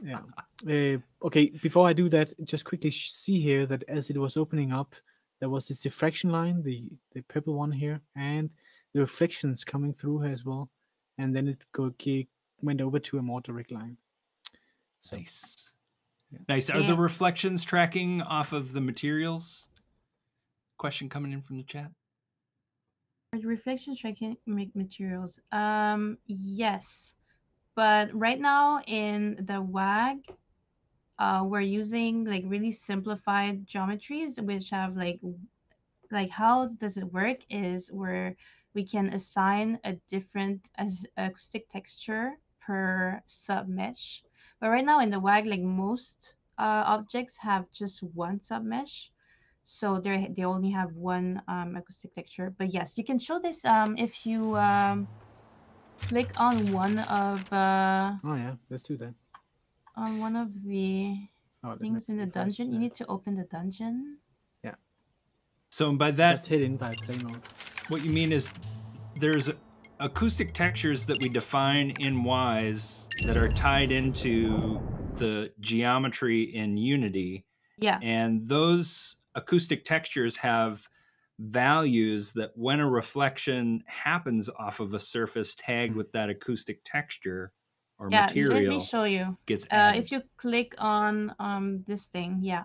Yeah. Uh, okay, before I do that, just quickly see here that as it was opening up, there was this diffraction line, the the purple one here, and the reflections coming through here as well, and then it go went over to a more direct line. So nice Yeah. nice are Yeah. the reflections tracking off of the materials question coming in from the chat Reflection tracking ma- materials. Um, yes, but right now in the WAG, uh, we're using like really simplified geometries, which have like, like how does it work? Is where we can assign a different acoustic texture per sub mesh. But right now in the WAG, like most uh, objects have just one sub mesh so they they only have one um, acoustic texture. But yes, you can show this um, if you um, click on one of uh, oh yeah, there's two then. on one of the Oh, things in the if I dungeon. You need to open the dungeon. Yeah. So by that just hit in by play mode. what you mean is there's acoustic textures that we define in Wwise that are tied into the geometry in unity Yeah. And those acoustic textures have values that when a reflection happens off of a surface tagged with that acoustic texture or yeah, material let me show you. gets Uh, added. if you click on um this thing, yeah,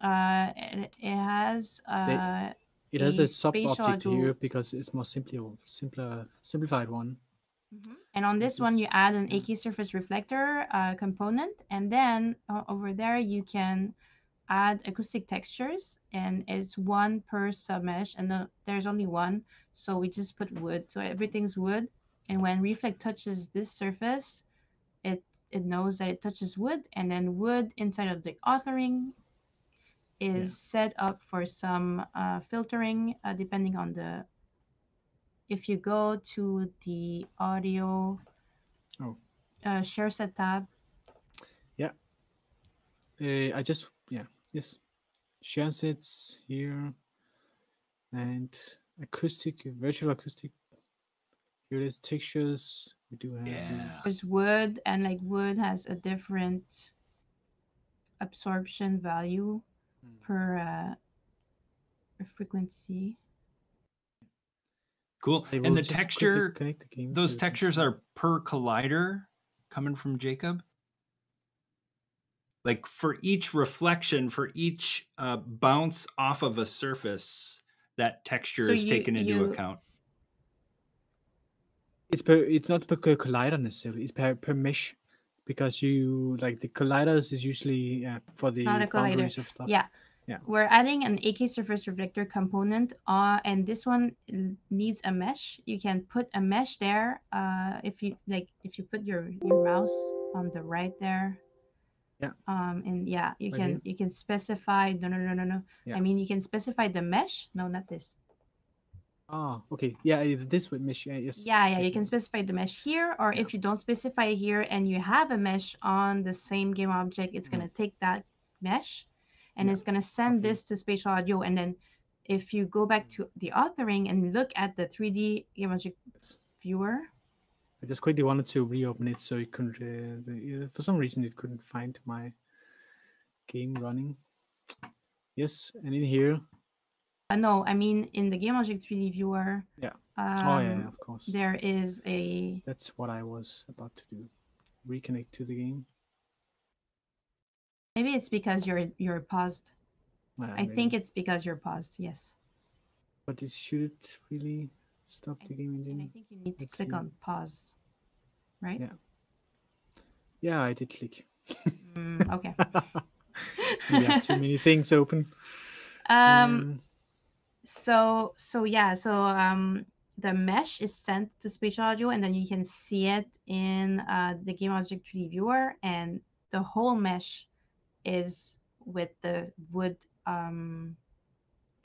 uh, it, it has uh It has a a sub spatial object here because it's more simply simpler simplified one. And on this one, you add an AK surface reflector uh, component, and then uh, over there you can add acoustic textures, and it's one per submesh, and the, there's only one, so we just put wood, so everything's wood, and when reflect touches this surface, it it knows that it touches wood, and then wood inside of the authoring is set up for some uh, filtering uh, depending on the if you go to the audio Oh. uh, share set tab Uh, I just yeah yes, share sets here, and acoustic virtual acoustic. Here it is textures. We do have Yeah. these. there's wood and like wood has a different absorption value Hmm. per uh, per frequency cool. And the texture, connect the game those so you can textures are per collider coming from Jacob. Like for each reflection, for each uh, bounce off of a surface, that texture So is you- taken into you- account. It's per it's not per collider necessarily. It's per per mesh, because you like the colliders is usually uh, for the not a collider. boundaries of stuff. yeah Yeah. we're adding an AK surface reflector component uh, and this one needs a mesh you can put a mesh there uh, if you like if you put your your mouse on the right there Yeah. um and yeah you Right can here? you can specify no no no no no Yeah. i mean you can specify the mesh no not this Oh, okay. Yeah, this would mesh. Yeah, yes. yeah yeah you can specify the mesh here or if you don't specify here and you have a mesh on the same game object it's going to take that mesh and Yeah, it's going to send copy. this to spatial audio and then if you go back to the authoring and look at the 3d game object viewer I just quickly wanted to reopen it so it couldn't. Uh, the, uh, for some reason, it couldn't find my game running. Yes, and in here. uh, no i mean in the game object 3d viewer Yeah. um, oh yeah, of course. there is a That's what I was about to do. Reconnect to the game. maybe it's because you're you're paused Well, i think it's because you're paused yes But it should it really stop the game and i think you need to Let's click see. on pause right Yeah. Yeah, I did click. Mm, okay have too many things open. um so so yeah so um the mesh is sent to spatial audio and then you can see it in uh, the game object 3d viewer and the whole mesh is with the wood um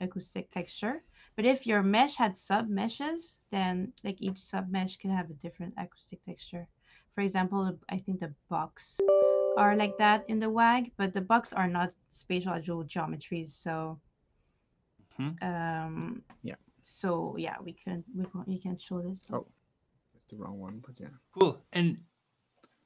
acoustic texture but if your mesh had sub meshes then like each sub mesh can have a different acoustic texture for example i think the box are like that in the wag but the box are not spatial audio geometries so Mhm. um Yeah. so yeah we can we can you can show this Oh. That's the wrong one, but yeah. Cool. And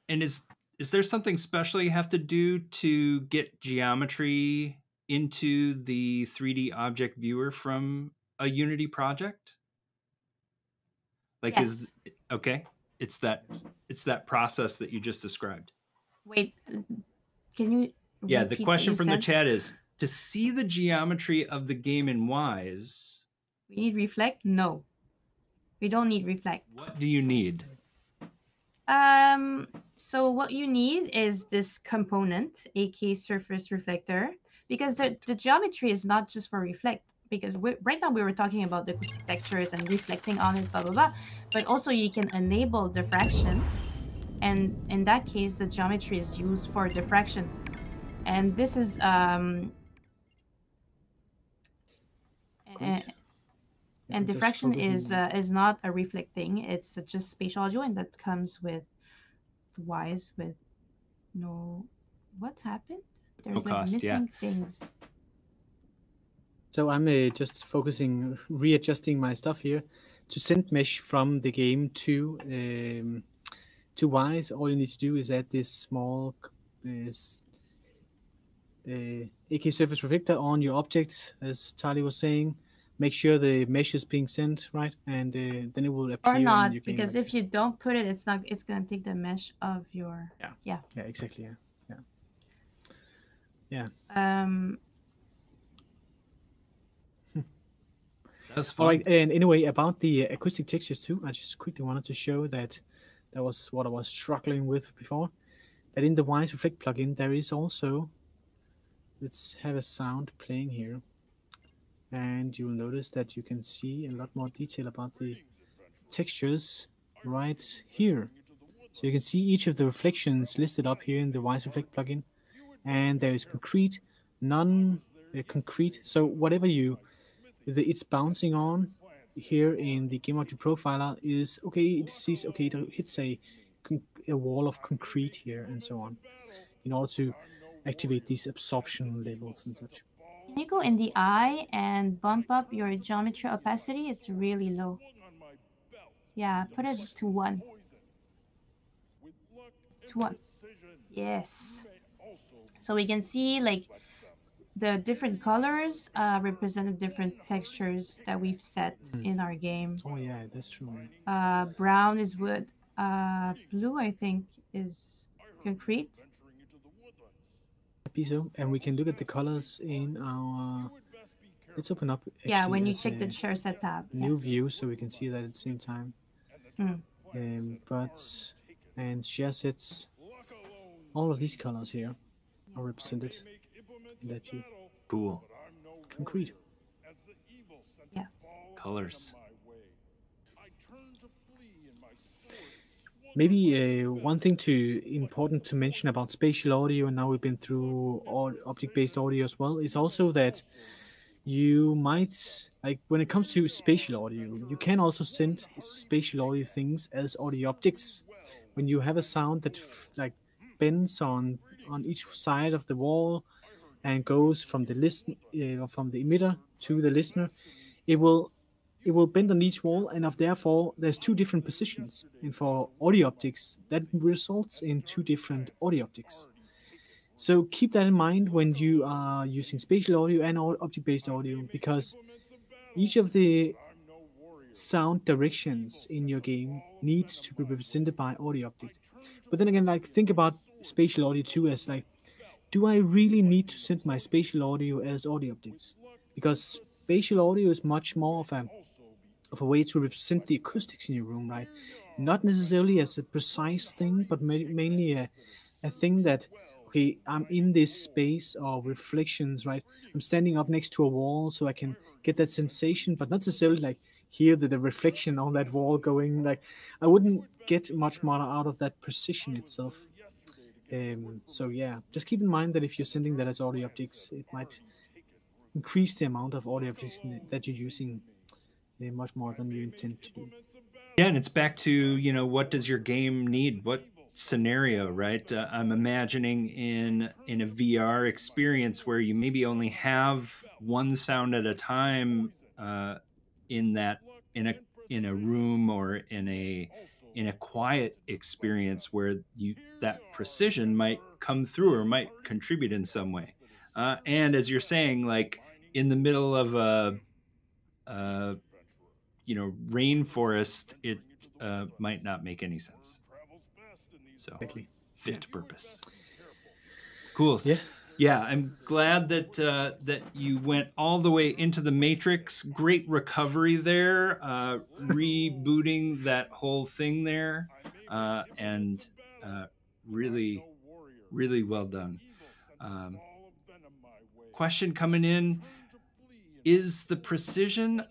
and is is there something special you have to do to get geometry into the 3D object viewer from a Unity project? Like is okay. It's that it's that process that you just described. wait can you Yeah, the question from the chat is to see the geometry of the game in Wwise, we need reflect no we don't need reflect what do you need? Um, so what you need is this component, AK surface reflector, because the, the geometry is not just for reflect. Because right now we were talking about the acoustic textures and reflecting on it, blah blah blah. But also you can enable diffraction, and in that case the geometry is used for diffraction, and this is um. Eh, and diffraction is uh, is not a reflect thing it's just spatial audio and that comes with Wwise with no what happened there's like cost, yeah. missing things So I'm uh, just focusing, readjusting my stuff here to send mesh from the game to um, to Wwise. All you need to do is add this small uh, uh, AK surface reflector on your object, as Thalie was saying. Make sure the mesh is being sent right, and uh, then it will appear. Or not, because like if you don't put it, it's not. It's gonna take the mesh of your. Yeah, Yeah. Yeah. exactly. Yeah. Yeah. yeah. Um. That's All right, and anyway, about the uh, acoustic textures too, I just quickly wanted to show that that was what I was struggling with before. That in the Wwise Reflect plugin, there is also, let's have a sound playing here. And you'll notice that you can see a lot more detail about the textures right here. So you can see each of the reflections listed up here in the Wwise Reflect plugin. And there is concrete, non-concrete. So whatever you it's bouncing on here in the game object profiler is okay it sees okay it hits a a wall of concrete here and so on in order to activate these absorption levels and such Can you go in the eye and bump up your geometry opacity? It's really low. Yeah, put it to one. To one. Yes. So we can see like the different colors uh, represent the different textures that we've set Mm. in our game. oh yeah that's true Uh, brown is wood. Uh, blue, I think, is concrete. So and we can look at the colors in our let's open up yeah, when you check the share set tab. new yes. view so we can see that at the same time Mm. um, but and share sets all of these colors here are represented that you. Cool. concrete Yeah. Colors. Maybe uh, one thing to important to mention about spatial audio, and now we've been through all object-based audio as well, is also that you might like when it comes to spatial audio, you can also send spatial audio things as audio objects. When you have a sound that f- like bends on on each side of the wall and goes from the listen uh, from the emitter to the listener, it will it will bend on each wall and of therefore there's two different positions. And for audio objects that results in two different audio objects. So keep that in mind when you are using spatial audio and object-based audio because each of the sound directions in your game needs to be represented by audio object but then again like think about spatial audio too as like do i really need to send my spatial audio as audio objects? because spatial audio is much more of a of a way to represent the acoustics in your room, right? Not necessarily as a precise thing, but ma- mainly a, a thing that, okay, I'm in this space or reflections, right? I'm standing up next to a wall so I can get that sensation, but not necessarily like hear the, the reflection on that wall going. Like, I wouldn't get much more out of that precision itself. Um, so, yeah, just keep in mind that if you're sending that as audio objects, it might increase the amount of audio objects that you're using uh, much more than you intend to do. Yeah, and it's back to you know what does your game need? What scenario, right? Uh, I'm imagining in in a VR experience where you maybe only have one sound at a time uh, in that in a in a room or in a in a quiet experience where you that precision might come through or might contribute in some way. Uh, and as you're saying, like in the middle of a, uh, you know, rainforest, it uh, might not make any sense. So fit to purpose. Cool. Yeah. Yeah, I'm glad that uh, that you went all the way into the Matrix. Great recovery there, uh, rebooting that whole thing there, uh, and uh, really, really well done. Um, question coming in: Is the precision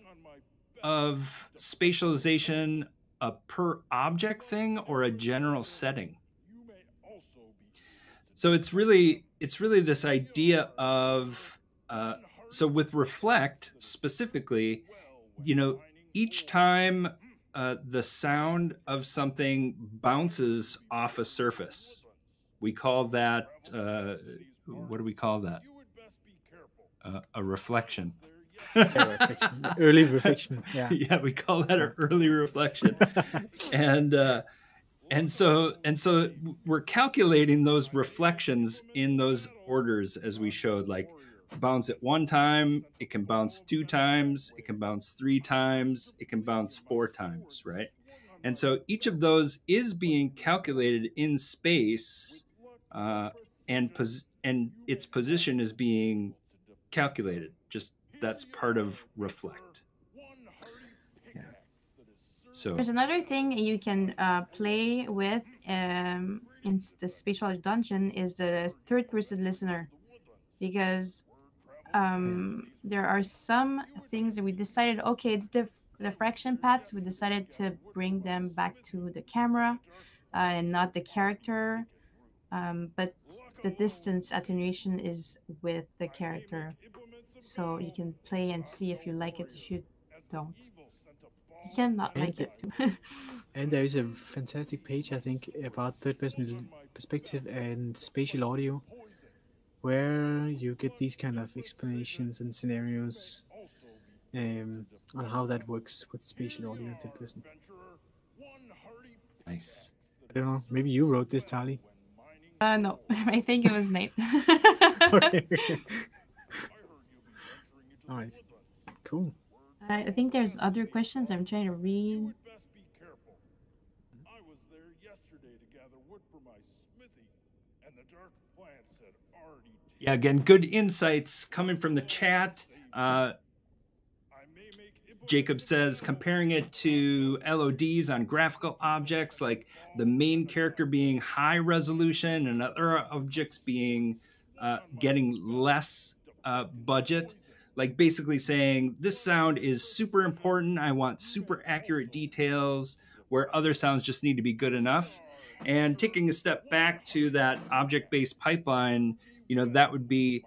of spatialization a per object thing or a general setting? So it's really it's really this idea of uh, so with reflect specifically, you know, each time uh, the sound of something bounces off a surface, we call that uh, what do we call that? Uh, a reflection. reflection. Early reflection. Yeah. yeah, we call that an early reflection. and uh, and so and so we're calculating those reflections in those orders as we showed like bounce at one time it can bounce two times it can bounce three times it can bounce four times right? And so each of those is being calculated in space uh, and pos- and its position is being calculated just that's part of reflect so There's another thing you can uh, play with um, in the spatial dungeon is the third person listener. Because um, there are some things that we decided okay the, the fraction paths we decided to bring them back to the camera uh, and not the character. Um, but the distance attenuation is with the character. So you can play and see if you like it if you don't you cannot And like it. And there is a fantastic page, I think, about third person perspective and spatial audio, where you get these kind of explanations and scenarios um, on how that works with spatial audio in third person. nice I don't know, maybe you wrote this, Thalie. Uh, no, I think it was Nate. okay. All right. Cool. I I think there's other questions I'm trying to read. best be careful. I was there yesterday to gather wood for my smithy, and the dark plants had already yeah again good insights coming from the chat uh, I may make Jacob says comparing it to LODs on graphical objects, like the main character being high resolution and other objects being uh, getting less uh, budget. Like basically saying this sound is super important. I want mm-hmm. super accurate details where other sounds just need to be good enough. And taking a step back to that object based pipeline, you know, that would be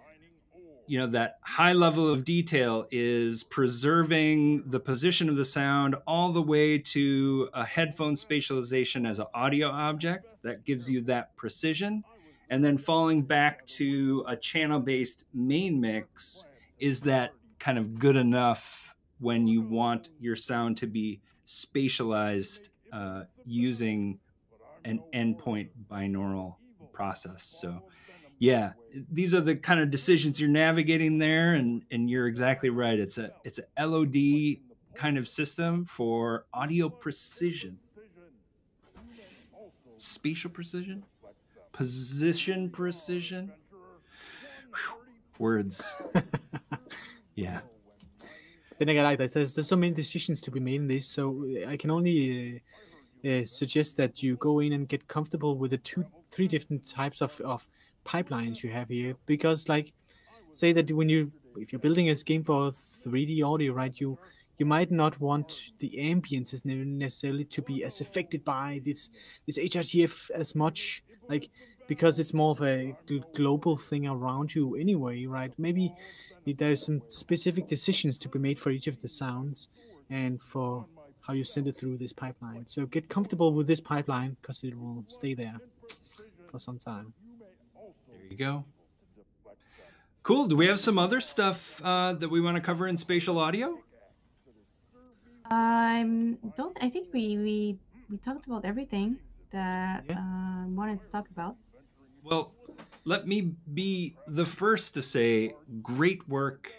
you know that high level of detail is preserving the position of the sound all the way to a headphone spatialization as an audio object that gives you that precision and then falling back to a channel based main mix is that kind of good enough when you want your sound to be spatialized uh, using an endpoint binaural process. So yeah these are the kind of decisions you're navigating there and and you're exactly right. It's a it's a lod kind of system for audio precision. Spatial precision? Position precision? Whew. Words. Yeah. Then again, like that, there's there's so many decisions to be made in this, so I can only uh, uh, suggest that you go in and get comfortable with the two, three different types of, of pipelines you have here, because like, say that when you if you're building a game for 3D audio, right, you you might not want the ambiences ne- necessarily to be as affected by this this HRTF as much, like because it's more of a gl- global thing around you anyway, right? Maybe there's some specific decisions to be made for each of the sounds and for how you send it through this pipeline. So get comfortable with this pipeline because it will stay there for some time. there you go cool do we have some other stuff uh, that we want to cover in spatial audio Um, don't I think we we we talked about everything that Yeah. uh, wanted to talk about. Well, let me be the first to say great work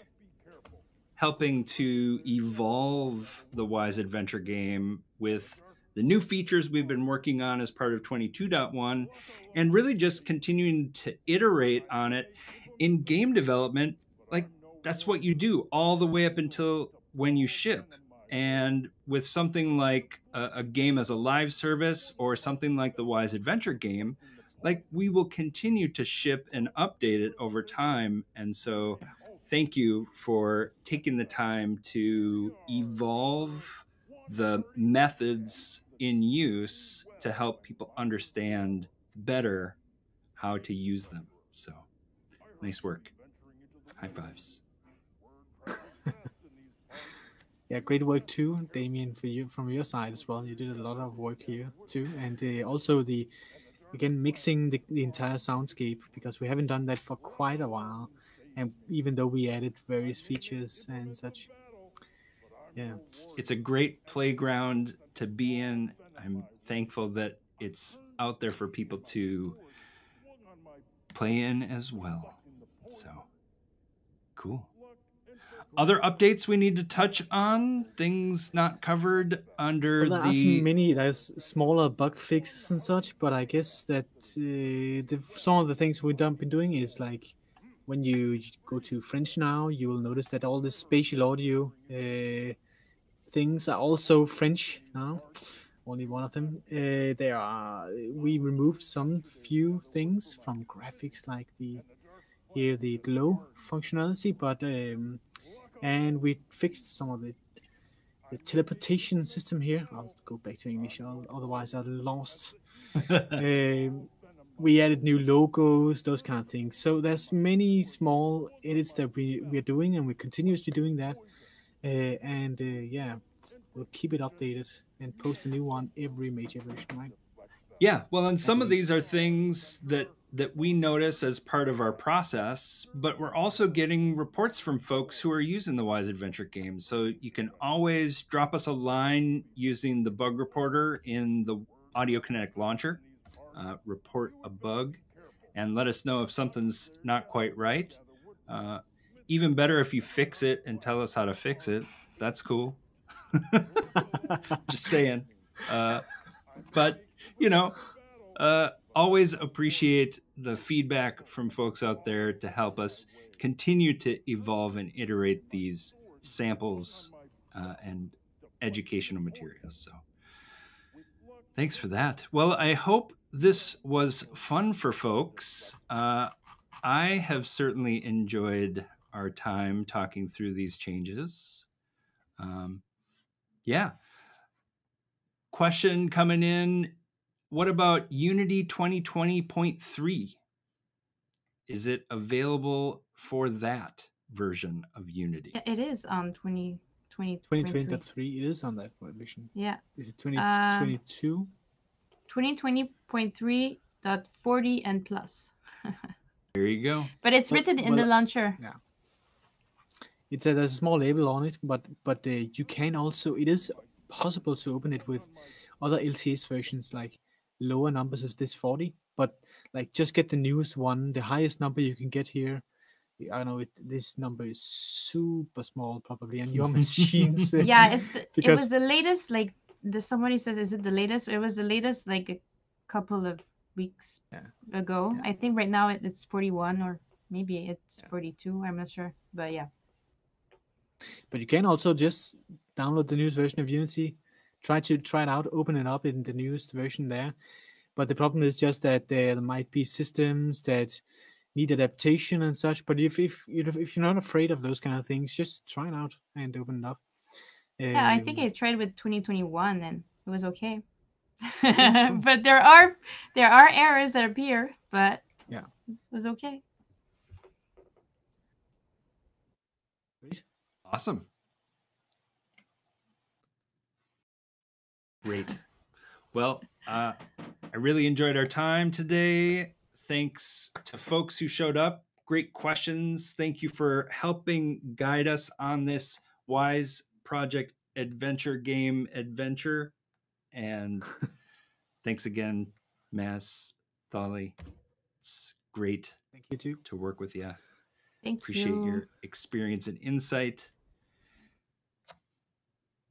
helping to evolve the Wwise Adventure game with the new features we've been working on as part of 22.1 and really just continuing to iterate on it in game development. Like, that's what you do all the way up until when you ship. And with something like a, a game as a live service or something like the Wwise Adventure game, like we will continue to ship and update it over time and so thank you for taking the time to evolve the methods in use to help people understand better how to use them. So nice work. High fives. Yeah, great work too, Damian, for you from your side as well. You did a lot of work here too, and uh, also the again mixing the, the entire soundscape because we haven't done that for quite a while, and even though we added various features and such, yeah, it's a great playground to be in i'm thankful that it's out there for people to play in as well. So cool. Other updates we need to touch on? Things not covered under Well, there are the. some many there's smaller bug fixes and such, but I guess that uh, the, some of the things we've done been doing is like when you go to French now, you will notice that all the spatial audio uh, things are also French now. Only one of them. Uh, there are we removed some few things from graphics like the here the glow functionality, but um, and we fixed some of the the teleportation system here. I'll go back to English, I'll, otherwise I'm lost. um, we added new logos, those kind of things. So there's many small edits that we we are doing, and we're continuously doing that. Uh, and uh, yeah, we'll keep it updated and post a new one every major version, right? Yeah, well, and some of these are things that that we notice as part of our process, but we're also getting reports from folks who are using the Wwise Adventure game. So you can always drop us a line using the bug reporter in the Audiokinetic launcher, uh, report a bug, and let us know if something's not quite right. Uh, even better if you fix it and tell us how to fix it. That's cool. Just saying. Uh, but you know, uh, always appreciate the feedback from folks out there to help us continue to evolve and iterate these samples uh, and educational materials. So, thanks for that. Well, I hope this was fun for folks. Uh, I have certainly enjoyed our time talking through these changes. Um, yeah. Question coming in what about Unity 2020.3? Is it available for that version of Unity? Yeah, it is on 2020. 2020.3 it is on that version. Yeah, Is it Um, 2022? 2020.3.40 and plus. There you go. But it's Well- written in the launcher. Yeah. It's a, there's a small label on it, but but uh, you can also it is possible to open it with other LTS versions like lower numbers of this 40, but like just get the newest one, the highest number you can get here. I know it. This number is super small, probably, on your machines. Yeah, it's it was the latest. Like the somebody says, is it the latest? It was the latest like a couple of weeks Yeah. ago. Yeah. I think right now it, it's 41 or maybe it's Yeah. 42. I'm not sure, but yeah. But you can also just download the newest version of Unity, try to try it out, open it up in the newest version there. But the problem is just that there might be systems that need adaptation and such. But if if you if you're not afraid of those kind of things, just try it out and open it up. Yeah, I think Um, I tried with 2021 and it was okay. but there are there are errors that appear, but Yeah. it was okay. great. Awesome. Great. Well, uh, I really enjoyed our time today. Thanks to folks who showed up. Great questions. Thank you for helping guide us on this Wwise Project adventure game adventure. And thanks again, Mads Thalie. It's great Thank you too. to work with you. Thank Appreciate you. your experience and insight.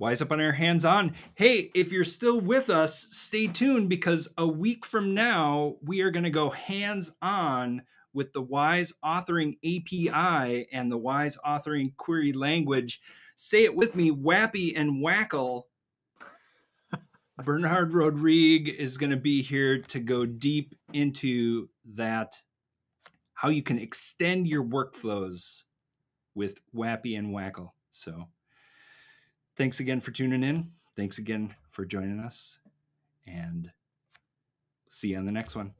Wwise up on our hands on. Hey, if you're still with us, stay tuned because a week from now, we are going to go hands on with the Wwise Authoring API and the Wwise Authoring Query Language. Say it with me Wappy and Wackle. Bernard Rodrigue is going to be here to go deep into that how you can extend your workflows with Wappy and Wackle. So thanks again for tuning in. Thanks again for joining us. And see you on the next one.